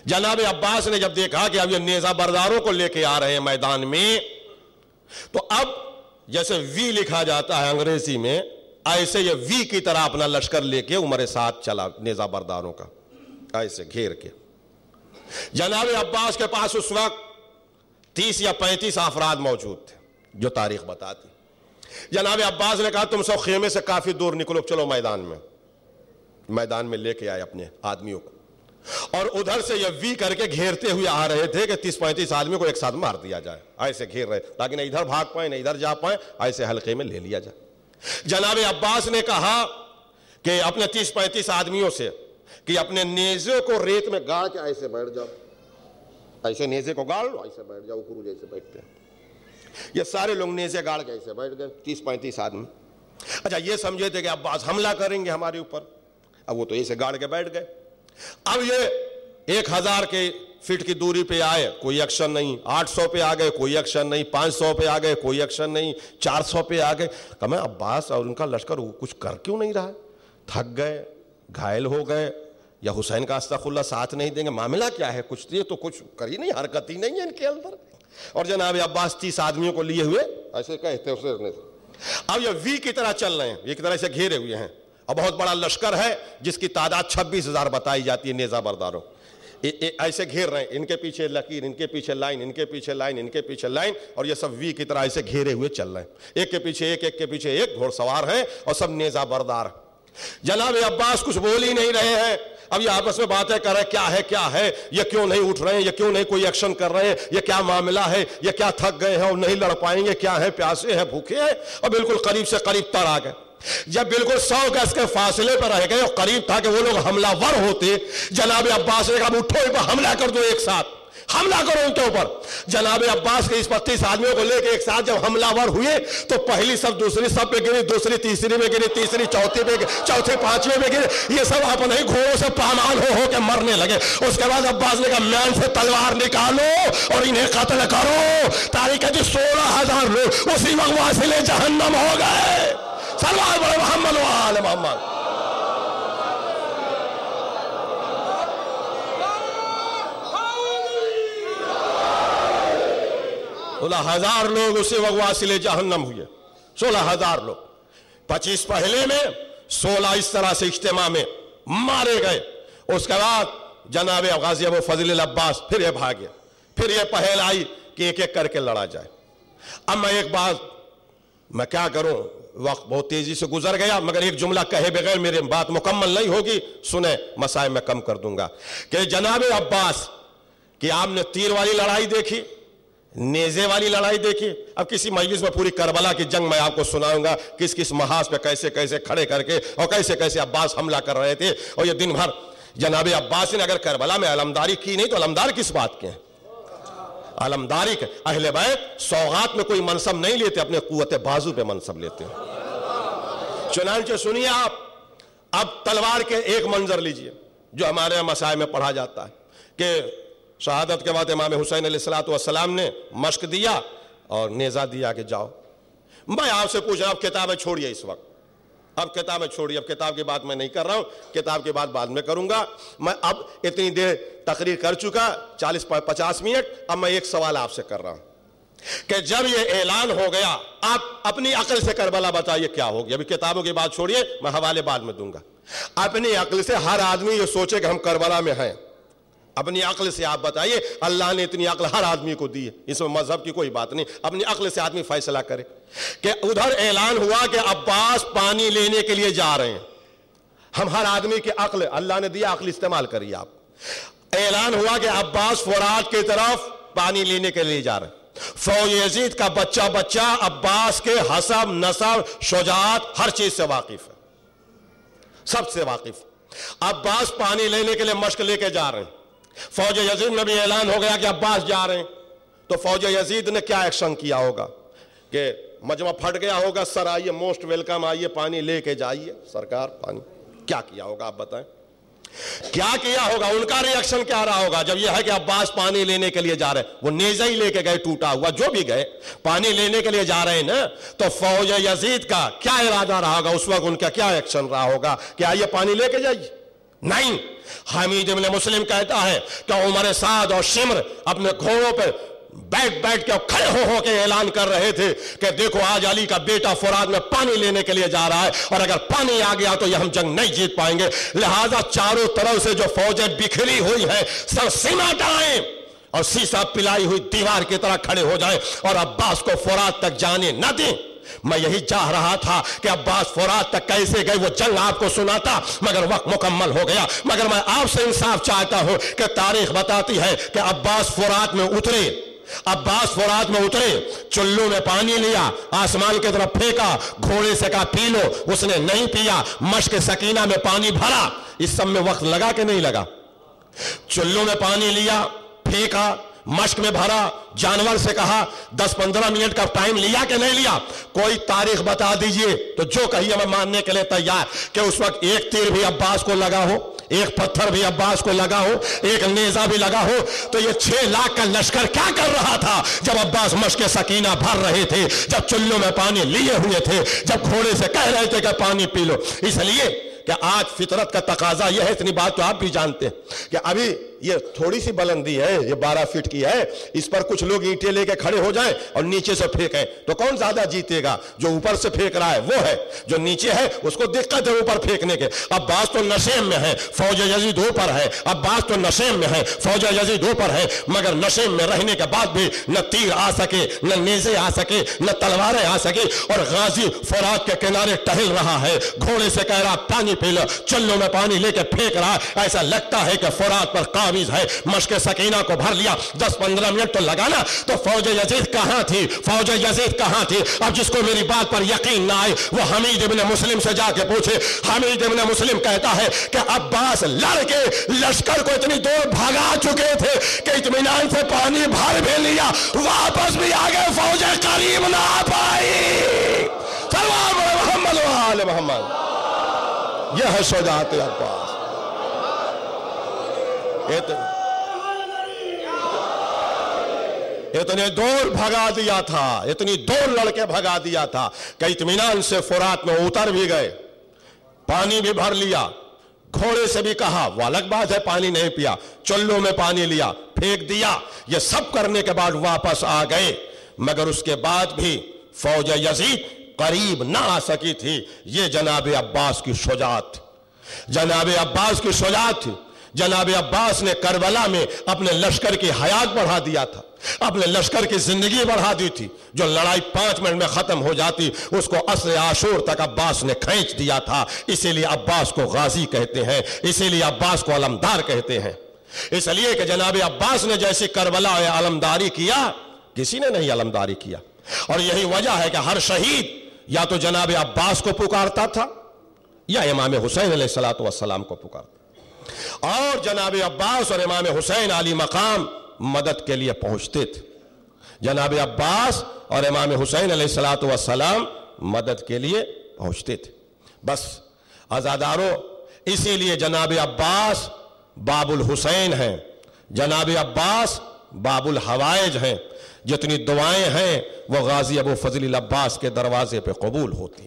جناب عباس نے جب دیکھا کہ اب یہ نیزہ برداروں کو لے کے آ رہے ہیں میدان میں، تو اب جیسے وی لکھا جاتا ہے انگریزی میں، ایسے یہ وی کی طرح اپنا لشکر لے کے عمر ساتھ چلا نیزہ برداروں کا، ایسے گھیر کے۔ جناب عباس کے پاس اس وقت تیس یا پینتیس افراد موجود تھے، جو تاریخ بتاتی۔ جناب عباس نے کہا، تم سب خیمے سے کافی دور نکلو، چلو میدان میں۔ میدان میں لے کے آئے اپنے آدمیوں کو۔ اور ادھر سے یہ وی کر کے گھیرتے ہوئے آ رہے تھے کہ تیس پینتیس آدمی کو ایک ساتھ مار دیا جائے۔ ایسے گھیر رہے، تاکہ نہ ادھر بھاگ پائیں، نہ ادھر جا پائیں ایسے حلقے میں لے لیا جائے۔ جناب عباس نے کہا کہ اپنے تیس پینتیس آدمیوں سے کہ اپنے نیزے کو ریت میں گاڑ کے ایسے بیٹھ جاؤ۔ ایسے نیزے کو گاڑ لو ایسے بیٹھ جاؤ گرو جیسے بیٹھتے ہیں۔ یہ سارے لوگ نیزے گاڑ کے ایسے بیٹھ گئے، تیس پینتیس آدمی۔ اچھا یہ سمجھے تھے کہ عباس حملہ کریں گے ہمارے اوپر۔ اب وہ تو ایسے گاڑ کے بیٹھ گئے۔ اب یہ ایک ہزار کے فٹ کی دوری پہ آئے کوئی ایکشن نہیں آٹھ سو پہ آ گئے کوئی ایکشن نہیں پانچ سو پہ آ گئے کوئی ایکشن نہیں چار سو پہ آ گئے کہ میں عباس اور ان کا لشکر کچھ کر کیوں نہیں رہا؟ تھک گئے گھائل ہو گئے۔ یا حسین کا استغفر اللہ ساتھ نہیں دیں گے؟ معاملہ کیا ہے؟ کچھ یہ تو کچھ کری نہیں حرکت ہی نہیں ہے ان کے اندر۔ اور جناب عباس تیس آدمیوں کو لیے ہوئے۔ ایسے کہتے اسے اب یہ وی کی طرح چل رہے ہیں وی کی طرح سے گھیرے ہوئے ہیں۔ اور بہت بڑا لشکر ہے جس کی تعداد چھبیس ہزار بتائی جاتی ہے نیزہ برداروں۔ ایسے گھیر رہے ہیں، ان کے پیچھے لکیر، ان کے پیچھے لائن، ان کے پیچھے لائن، ان کے پیچھے لائن، اور یہ سب وی کی طرح ایسے گھیرے ہوئے چل رہے ہیں۔ ایک کے پیچھے ایک ایک کے پیچھے ایک، گھوڑ سوار ہیں اور سب نیزہ بردار جناب عباس، کچھ بول ہی نہیں رہے ہیں۔ اب یہ آپس میں باتیں کر رہے کیا ہے کیا ہے؟ یہ کیوں نہیں اٹھ رہے ہیں؟ یہ کیوں نہیں کوئی ایکشن کر رہے ہیں؟ یہ کیا معاملہ ہے؟ یہ کیا تھک گئے ہیں اور نہیں لڑ پائیں گے؟ کیا ہے پیاسے ہیں، بھوکے ہیں اور بالکل قریب سے قریب تر آ گئے۔ جب بالکل سو گز کے فاصلے پر رہ گئے اور قریب تھا کہ وہ لوگ حملہ ور ہوتے، جناب عباس نے کہا، اٹھو ان پر حملہ کر دو ایک ساتھ۔ حملہ کرو ان کے اوپر۔ جناب عباس کے اس پتیس آدمیوں کو لے کے ایک ساتھ جب حملہ ور ہوئے، تو پہلی سب، دوسری سب پہ گری، دوسری تیسری میں گری، تیسری چوتھی پہ چوتھی پانچویں میں گری۔ یہ سب اپنے ہی گھوڑوں سے پامان ہو ہو کے مرنے لگے۔ اس کے بعد عباس نے کہا مین سے تلوار نکالو اور انہیں قتل کرو، تاریخ جی سولہ ہزار لوگ اسی وقت واصل جہنم ہو گئے۔ سلوار بڑے محمد و آل محمد۔ سولہ ہزار لوگ اسی وقت جہنم ہوئے۔ سولہ ہزار لوگ۔ پچیس پہلے میں، سولہ اس طرح سے اجتماع میں مارے گئے۔ اس کے بعد جناب غازی ابو فضل العباس پھر یہ بھاگے۔ پھر یہ پہل آئی کہ ایک ایک کر کے لڑا جائے۔ اب میں ایک بات میں کیا کروں؟ وقت بہت تیزی سے گزر گیا، مگر ایک جملہ کہے بغیر میرے بات مکمل نہیں ہوگی، سنیں، مسائل میں کم کر دوں گا۔ کہ جناب عباس، کہ آپ نے تیر والی لڑائی دیکھی، نیزے والی لڑائی دیکھی۔ اب کسی مجلس میں پوری کربلا کی جنگ میں آپ کو سناؤں گا، کس کس محاذ پہ کیسے کیسے کھڑے کر کے اور کیسے کیسے عباس حملہ کر رہے تھے۔ اور یہ دن بھر جناب عباس نے اگر کربلا میں علمداری کی نہیں تو علمدار کس بات کے ہیں؟ علمداری کے اہل بیت سوغات میں کوئی منصب نہیں لیتے، اپنے قوت بازو پہ منصب لیتے ہیں۔ چنانچہ سنیے آپ، اب تلوار کے ایک منظر لیجیے، جو ہمارے مسائل میں پڑھا جاتا ہے کہ شہادت کے بعد امام حسین علیہ السلام نے مشق دیا اور نیزہ دیا کہ جاؤ۔ میں آپ سے پوچھ رہا اب کتابیں چھوڑیے اس وقت۔ اب کتابیں چھوڑیے اب کتاب کی بات میں نہیں کر رہا ہوں، کتاب کی بات بعد میں کروں گا۔ میں اب اتنی دیر تقریر کر چکا، چالیس پچاس منٹ، اب میں ایک سوال آپ سے کر رہا ہوں کہ جب یہ اعلان ہو گیا، آپ اپنی عقل سے کربلا بتائیے کیا ہو گیا؟ ابھی کتابوں کی بات چھوڑیے، میں حوالے بعد میں دوں گا۔ اپنی عقل سے ہر آدمی یہ سوچے کہ ہم کربلا میں ہیں۔ اپنی عقل سے آپ بتائیے، اللہ نے اتنی عقل ہر آدمی کو دی ہے۔ اس میں مذہب کی کوئی بات نہیں۔ اپنی عقل سے آدمی فیصلہ کرے کہ ادھر اعلان ہوا کہ عباس پانی لینے کے لیے جا رہے ہیں۔ ہم ہر آدمی کی عقل، اللہ نے دیا عقل استعمال کریے آپ۔ اعلان ہوا کہ عباس فرات کی طرف پانی لینے کے لیے جا رہے ہیں۔ فویزید کا بچہ بچہ، عباس کے حسب، نصب، شجاعت، ہر چیز سے واقف ہے۔ سب سے واقف۔ عباس پانی لینے کے لیے مشق لے کے جا رہے ہیں۔ فوج یزید میں بھی اعلان ہو گیا کہ عباس جا رہے ہیں۔ تو فوج یزید نے کیا ایکشن کیا ہوگا؟ کہ مجمع پھٹ گیا ہوگا، سر آئیے موسٹ ویلکم آئیے، پانی لے کے جائیے۔ سرکار، پانی۔ کیا کیا ہوگا؟ آپ بتائیں۔ کیا کیا ہوگا؟ ان کا ریاکشن کیا رہا ہوگا؟ جب یہ ہے کہ عباس پانی لینے کے لیے جا رہے ہیں، وہ نیزہ ہی لے کے گئے، ٹوٹا ہوا، جو بھی گئے، پانی لینے کے لیے جا رہے ہیں نا، تو فوج یزید کا کیا ارادہ رہا ہوگا؟ اس وقت ان کا کیا ایکشن رہا ہوگا؟ کہ آئیے پانی لے کے جائیے۔ نہیں۔ حمید ابن مسلم کہتا ہے کہ عمر سعد اور شمر اپنے گھوڑوں پہ بیٹھ بیٹھ کے کھڑے ہو ہو کے اعلان کر رہے تھے کہ دیکھو آج علی کا بیٹا فراد میں پانی لینے کے لیے جا رہا ہے اور اگر پانی آ گیا تو یہ ہم جنگ نہیں جیت پائیں گے۔ لہذا چاروں طرف سے جو فوجیں بکھری ہوئی ہیں، سر سیما ڈائیں اور سیسا پلائی ہوئی دیوار کی طرح کھڑے ہو جائیں اور عباس کو فراد تک جانے نہ دیں۔ میں یہی چاہ رہا تھا کہ عباس فرات تک کیسے گئے، وہ جنگ آپ کو سناتا، مگر وقت مکمل ہو گیا۔ مگر میں آپ سے انصاف چاہتا ہوں کہ تاریخ بتاتی ہے کہ عباس فرات میں اترے۔ عباس فرات میں اترے چلو میں پانی لیا، آسمان کی طرف پھینکا، گھوڑے سے کہا، پی لو۔ اس نے نہیں پیا۔ مشک سکینہ میں پانی بھرا۔ اس سب میں وقت لگا کہ نہیں لگا؟ چلو میں پانی لیا، پھینکا۔ مشک میں بھرا، جانور سے کہا، دس پندرہ منٹ کا ٹائم لیا کہ نہیں لیا؟ کوئی تاریخ بتا دیجیے۔ تو جو کہیے میں ماننے کے لیے تیار کہ اس وقت ایک تیر بھی عباس کو لگا ہو، ایک پتھر بھی عباس کو لگا ہو، ایک نیزہ بھی لگا ہو، تو یہ چھ لاکھ کا لشکر کیا کر رہا تھا؟ جب عباس مشک سکینہ بھر رہے تھے، جب چلوں میں پانی لیے ہوئے تھے، جب گھوڑے سے کہہ رہے تھے کہ پانی پی لو۔ اس لیے کہ آج فطرت کا تقاضا یہ ہے، اتنی بات تو آپ بھی جانتے ہیں کہ ابھی یہ تھوڑی سی بلندی ہے، یہ بارہ فٹ کی ہے۔ اس پر کچھ لوگ اینٹیں لے کے کھڑے ہو جائیں اور نیچے سے پھینکیں۔ تو کون زیادہ جیتے گا؟ جو اوپر سے پھینک رہا ہے، وہ ہے۔ جو نیچے ہے، اس کو دقت ہے اوپر پھینکنے کے۔ اب باس تو نشیم میں ہے فوج یزید اوپر ہے۔ اب باس تو نشیم میں ہے فوج یزید اوپر ہے مگر نشیم میں رہنے کے بعد بھی نہ تیر آ سکے، نہ نیزے آ سکے، نہ تلواریں آ سکے۔ اور غازی فرات کے کنارے ٹہل رہا ہے۔ گھوڑے سے کہہ رہا، پانی پی لو چلو میں پانی لے کے پھینک رہا۔ ایسا لگتا ہے کہ فرات پر قابض ہے۔ مشک سکینہ کو بھر لیا۔ دس پندرہ منٹ تو لگانا تو فوج یزید کہاں تھی؟ فوج یزید کہاں تھی؟ اب جس کو میری بات پر یقین نہ آئے، وہ حمید ابن مسلم سے جا کے پوچھے۔ حمید ابن مسلم کہتا ہے کہ عباس لڑ کے لشکر کو اتنی دور بھگا چکے تھے کہ اطمینان سے پانی بھر بھی لیا۔ واپس بھی آگے فوج قریب نہ آ پائی سلام محمد و آل محمد۔ یہ ہے شجاعت عباس۔ اتنے دور بھگا دیا تھا، اتنی دور لڑ کے بھگا دیا تھا کہ اطمینان سے فرات میں اتر بھی گئے، پانی بھی بھر لیا۔ گھوڑے سے بھی کہا، وہ الگ بات ہے، پانی نہیں پیا۔ چلو میں پانی لیا، پھینک دیا۔ یہ سب کرنے کے بعد واپس آ گئے۔ مگر اس کے بعد بھی فوج یزید قریب نہ آ سکی تھی۔ یہ جناب عباس کی شجاعت۔ جناب عباس کی شجاعت تھی جناب عباس نے کربلا میں اپنے لشکر کی حیات بڑھا دیا تھا، اپنے لشکر کی زندگی بڑھا دی تھی۔ جو لڑائی پانچ منٹ میں ختم ہو جاتی، اس کو اصل عاشور تک عباس نے کھینچ دیا تھا۔ اسی لیے عباس کو غازی کہتے ہیں، اسی لیے عباس کو علمدار کہتے ہیں۔ اس لیے کہ جناب عباس نے جیسی کربلا علمداری کیا، کسی نے نہیں علمداری کیا۔ اور یہی وجہ ہے کہ ہر شہید یا تو جناب عباس کو پکارتا تھا یا امام حسین علیہ السلام کو پکارتا۔ اور جناب عباس اور امام حسین علی مقام مدد کے لیے پہنچتے تھے۔ جناب عباس اور امام حسین علیہ السلام مدد کے لیے پہنچتے تھے۔ بس ازادارو اسی لیے جناب عباس باب الحسین ہیں۔ جناب عباس باب الحوائج ہیں۔ جتنی دعائیں ہیں، وہ غازی ابو فضل العباس کے دروازے پہ قبول ہوتی۔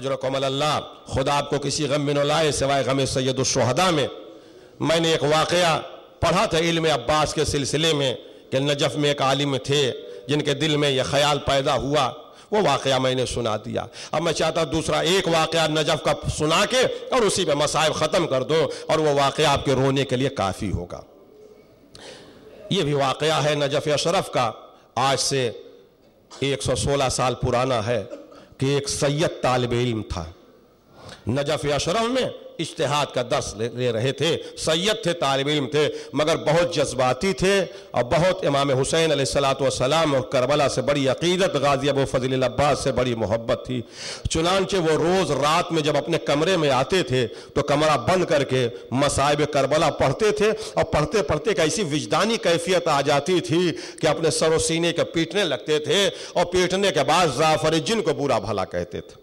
کمل اللہ، خدا آپ کو کسی غم میں نہ لائے سوائے غم سید الشہداء میں۔ میں نے ایک واقعہ پڑھا تھا علم عباس کے سلسلے میں کہ نجف میں ایک عالم تھے جن کے دل میں یہ خیال پیدا ہوا۔ وہ واقعہ میں نے سنا دیا۔ اب میں چاہتا دوسرا ایک واقعہ نجف کا سنا کے اور اسی پہ مسائب ختم کر دو اور وہ واقعہ آپ کے رونے کے لیے کافی ہوگا۔ یہ بھی واقعہ ہے نجف اشرف کا۔ آج سے ایک سو سولہ سال پرانا ہے۔ کہ ایک سید طالب علم تھا۔ نجف اشرف میں اشتہاد کا درس لے رہے تھے، سید تھے، طالب علم تھے، مگر بہت جذباتی تھے اور بہت امام حسین علیہ السلام اور کربلا سے بڑی عقیدت، غازی ابو فضل العباس سے بڑی محبت تھی۔ چنانچہ وہ روز رات میں جب اپنے کمرے میں آتے تھے تو کمرہ بند کر کے مسائب کربلا پڑھتے تھے اور پڑھتے پڑھتے ایک ایسی وجدانی کیفیت آ جاتی تھی کہ اپنے سر و سینے کے پیٹنے لگتے تھے اور پیٹنے کے بعد زعفر جن کو برا بھلا کہتے تھے۔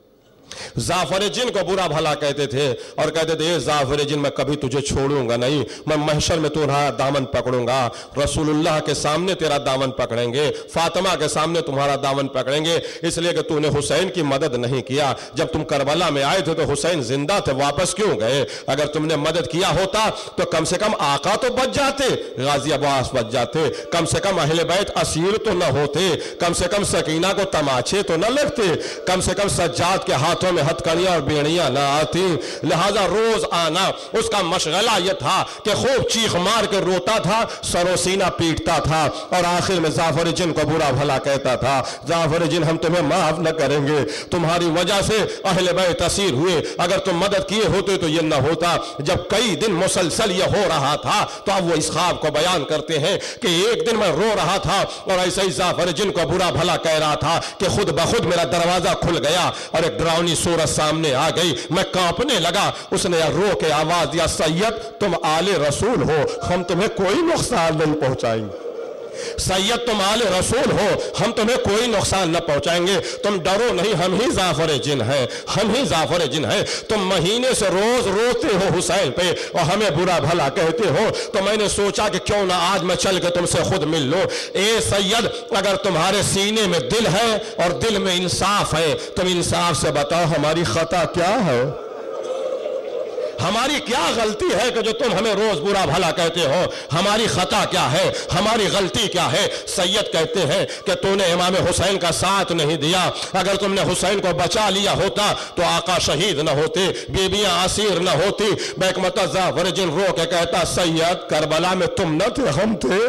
زعفر جن کو برا بھلا کہتے تھے اور کہتے تھے یہ زعفر جن میں کبھی تجھے چھوڑوں گا نہیں، میں محشر میں تمہارا دامن پکڑوں گا رسول اللہ کے سامنے تیرا دامن پکڑیں گے، فاطمہ کے سامنے تمہارا دامن پکڑیں گے، اس لیے کہ تم نے حسین کی مدد نہیں کیا۔ جب تم کربلا میں آئے تھے تو حسین زندہ تھے، واپس کیوں گئے؟ اگر تم نے مدد کیا ہوتا تو کم سے کم آقا تو بچ جاتے، غازی عباس بچ جاتے، کم سے کم اہل بیت اسیر تو نہ ہوتے، کم سے کم سکینہ کو تماچے تو نہ لگتے، کم سے کم سجاد کے ہاتھ ہاتھوں میں ہتھکڑیاں اور بیڑیاں نہ آتی لہذا روز آنا، اس کا مشغلہ یہ تھا کہ خوب چیخ مار کے روتا تھا سرو سینہ پیٹتا تھا اور آخر میں زعفر جن کو برا بھلا کہتا تھا زعفر جن ہم تمہیں معاف نہ کریں گے۔ تمہاری وجہ سے اہل بے تصیر ہوئے۔ اگر تم مدد کیے ہوتے تو یہ نہ ہوتا۔ جب کئی دن مسلسل یہ ہو رہا تھا، تو اب وہ اس خواب کو بیان کرتے ہیں کہ ایک دن میں رو رہا تھا اور ایسے ہی زعفر جن کو برا بھلا کہہ رہا تھا کہ خود بخود میرا دروازہ کھل گیا اور ایک ڈراؤنی پرانی صورت سامنے آ گئی۔ میں کانپنے لگا۔ اس نے رو کے آواز دیا، سید، تم آل رسول ہو۔ ہم تمہیں کوئی نقصان نہیں پہنچائیں گے۔ سید تم آل رسول ہو، ہم تمہیں کوئی نقصان نہ پہنچائیں گے۔ تم ڈرو نہیں، ہم ہی زعفر جن ہیں، ہم ہی زعفر جن ہیں۔ تم مہینے سے روز روتے ہو حسین پہ اور ہمیں برا بھلا کہتے ہو۔ تو میں نے سوچا کہ کیوں نہ آج میں چل کے تم سے خود مل لو اے سید، اگر تمہارے سینے میں دل ہے اور دل میں انصاف ہے، تم انصاف سے بتاؤ ہماری خطا کیا ہے؟ ہماری کیا غلطی ہے کہ جو تم ہمیں روز برا بھلا کہتے ہو؟ ہماری خطا کیا ہے؟ ہماری غلطی کیا ہے؟ سید کہتے ہیں کہ تو نے امام حسین کا ساتھ نہیں دیا۔ اگر تم نے حسین کو بچا لیا ہوتا تو آقا شہید نہ ہوتے بیبیاں آسیر نہ ہوتی۔ بیک متضا ورجن رو کے کہتا، سید کربلا میں تم نہ تھے، ہم تھے۔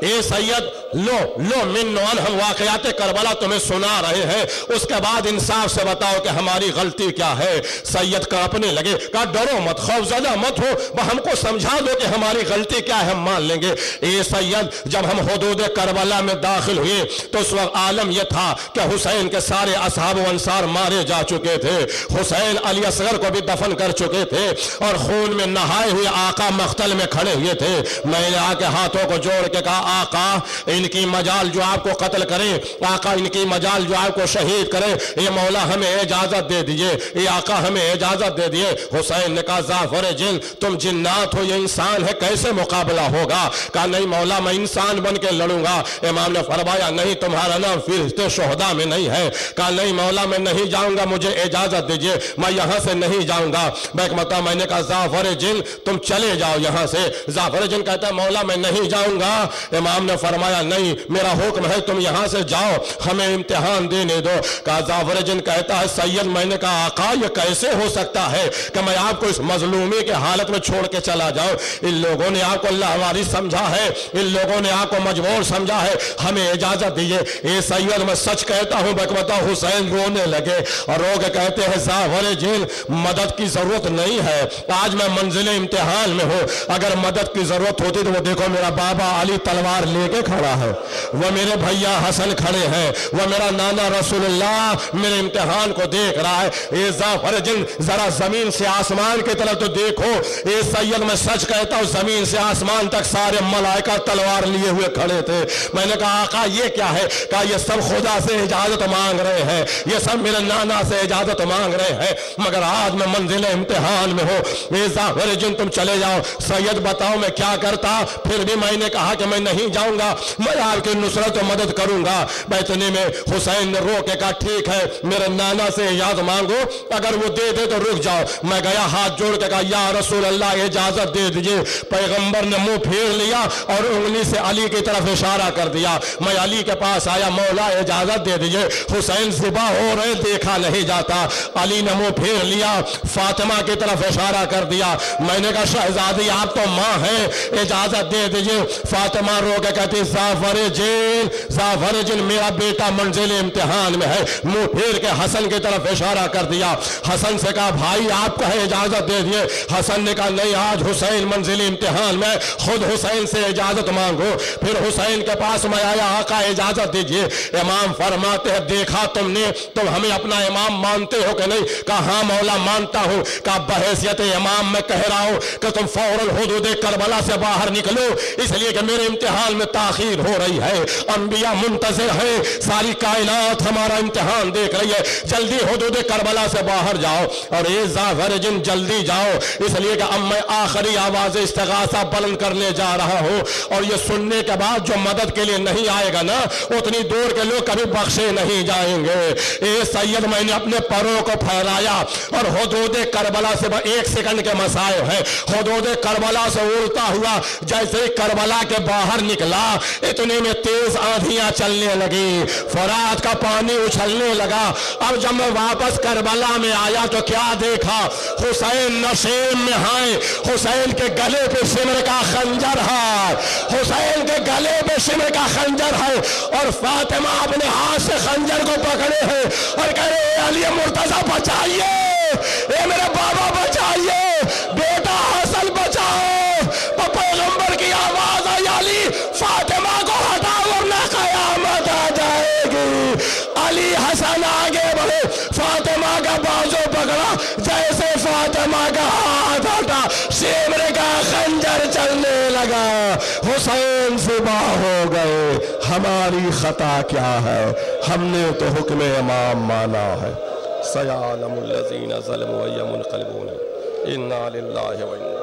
اے سید لو لو منو ان ہم واقعات کربلا تمہیں سنا رہے ہیں۔ اس کے بعد انصاف سے بتاؤ کہ ہماری غلطی کیا ہے۔ سید کانپنے لگے، کہا، ڈرو مت خوف زدہ مت ہو۔ وہ ہم کو سمجھا دو کہ ہماری غلطی کیا ہے، ہم مان لیں گے۔ اے سید، جب ہم حدود کربلا میں داخل ہوئے، تو اس وقت عالم یہ تھا کہ حسین کے سارے اصحاب و انصار مارے جا چکے تھے۔ حسین علی اصغر کو بھی دفن کر چکے تھے اور خون میں نہائے ہوئے آقا مختل میں کھڑے ہوئے تھے۔ میں نے آ کے ہاتھوں کو جوڑ کے کہا، آقا ان کی مجال جو آپ کو قتل کریں، آقا ان کی مجال جو آپ کو شہید کریں، اے مولا ہمیں اجازت دے دیئے اے آقا ہمیں اجازت دے دیئے حسین نے کہا زافر جن، تم جنات ہو، یہ انسان ہے، کیسے مقابلہ ہوگا؟ کہا، نہیں مولا، میں انسان بن کے لڑوں گا۔ امام نے فرمایا، نہیں، تمہارا نام فرحت شہدہ میں نہیں ہے۔ کہا، نہیں مولا، میں نہیں جاؤں گا، مجھے اجازت دیجیے، میں یہاں سے نہیں جاؤں گا۔ بیکمتہ میں نے کہا زافر جن، تم چلے جاؤ یہاں سے۔ زافر جن کہتا ہے، مولا، میں نہیں جاؤں گا۔ امام نے فرمایا نہیں، میرا حکم ہے تم یہاں سے جاؤ، ہمیں امتحان دینے دو۔ کہا زاورجن کہتا ہے، سید، میں نے کہا، آقا، یہ کیسے ہو سکتا ہے کہ میں آپ کو اس مظلومی کے حالت میں چھوڑ کے چلا جاؤں؟ ان لوگوں نے آپ کو اللہ ہماری سمجھا ہے، ان لوگوں نے آپ کو مجبور سمجھا ہے۔ ہمیں اجازت دیئے اے سید، میں سچ کہتا ہوں، بکوتا حسین رونے لگے۔ اور روگ کہتے ہیں زاور جن مدد کی ضرورت نہیں ہے۔ آج میں منزل امتحان میں ہوں۔ اگر مدد کی ضرورت ہوتی تو وہ دیکھو، میرا بابا علی تلوار لے کے کھڑا ہے۔ وہ میرے بھیا حسن کھڑے ہیں۔ وہ میرا نانا رسول اللہ میرے امتحان کو دیکھ رہا ہے۔ ایزا فرجن ذرا زمین سے آسمان کے طرف تو دیکھو۔ اے سید، میں سچ کہتا ہوں، زمین سے آسمان تک سارے ملائکہ تلوار لیے ہوئے کھڑے تھے۔ میں نے کہا، آقا، یہ کیا ہے؟ کہا، یہ سب خدا سے اجازت مانگ رہے ہیں۔ یہ سب میرے نانا سے اجازت مانگ رہے ہیں۔ مگر آج میں منزل امتحان میں ہوں۔ ایزا فرجن تم چلے جاؤ۔ سید، بتاؤ میں کیا کرتا؟ پھر بھی میں نے کہا کہ میں نہیں جاؤں گا۔ میں آپ کی نصرت و مدد کروں گا بیتنی میں حسین نے رو کے کہا، ٹھیک ہے، میرے نانا سے یاد مانگو، اگر وہ دے دے تو رک جاؤ۔ میں گیا ہاتھ جوڑ کے کہا، یا رسول اللہ، اجازت دے دیجیے۔ پیغمبر نے منہ پھیر لیا اور انگلی سے علی کی طرف اشارہ کر دیا۔ میں علی کے پاس آیا، مولا، اجازت دے دیجیے۔ حسین زبا ہو رہے، دیکھا نہیں جاتا۔ علی نے منہ پھیر لیا، فاطمہ کی طرف اشارہ کر دیا۔ میں نے کہا، شہزادی، آپ تو ماں ہیں، اجازت دے دیجیے۔ فاطمہ رو کے کہتی صاحب زعفر جیل زعفر میرا بیٹا منزل امتحان میں ہے۔ مو پھیر کے حسن کی طرف اشارہ کر دیا۔ حسن سے کہا، بھائی، آپ کو ہے اجازت دے دیے۔ حسن نے کہا، نہیں، آج حسین منزل امتحان میں خود حسین سے اجازت مانگو۔ پھر حسین کے پاس میں آیا، آقا، اجازت دیجیے۔ امام فرماتے ہیں، دیکھا تم نے، تم ہمیں اپنا امام مانتے ہو کہ نہیں؟ کہا ہاں مولا، مانتا ہوں۔ کہا، بحیثیت امام میں کہہ رہا ہوں کہ تم فوراً حدود کربلا سے باہر نکلو۔ اس لیے کہ میرے امتحان میں تاخیر ہو ہو رہی ہے۔ انبیاء منتظر ہیں۔ ساری کائنات ہمارا امتحان دیکھ رہی ہے۔ جلدی حدود کربلا سے باہر جاؤ۔ اور اے زاغر جن، جلدی جاؤ۔ اس لیے کہ اب میں آخری آواز استغاثہ بلند کرنے جا رہا ہوں۔ اور یہ سننے کے بعد جو مدد کے لیے نہیں آئے گا نا، اتنی دور کے لوگ کبھی بخشے نہیں جائیں گے۔ اے سید، میں نے اپنے پروں کو پھیلایا۔ اور حدود کربلا سے ایک سیکنڈ کے مسائل ہیں۔ حدود کربلا سے اڑتا ہوا جیسے کربلا کے باہر نکلا۔ اتنے میں تیز آندھیاں چلنے لگی فرات کا پانی اچھلنے لگا۔ اب جب میں واپس کربلا میں آیا تو کیا دیکھا؟ حسین نشیم میں ہیں حسین کے گلے پہ سمر کا خنجر ہے۔ حسین کے گلے پہ سمر کا خنجر ہے۔ اور فاطمہ اپنے ہاتھ سے خنجر کو پکڑے ہیں اور کہہ رہے علی مرتضی، بچائیے۔ اے میرے بابا، بچائیے۔ گئے، ہماری خطا کیا ہے؟ ہم نے تو حکم امام مانا ہے۔ سیعلم الذین ظلموا ایم القلبون انا للہ و انا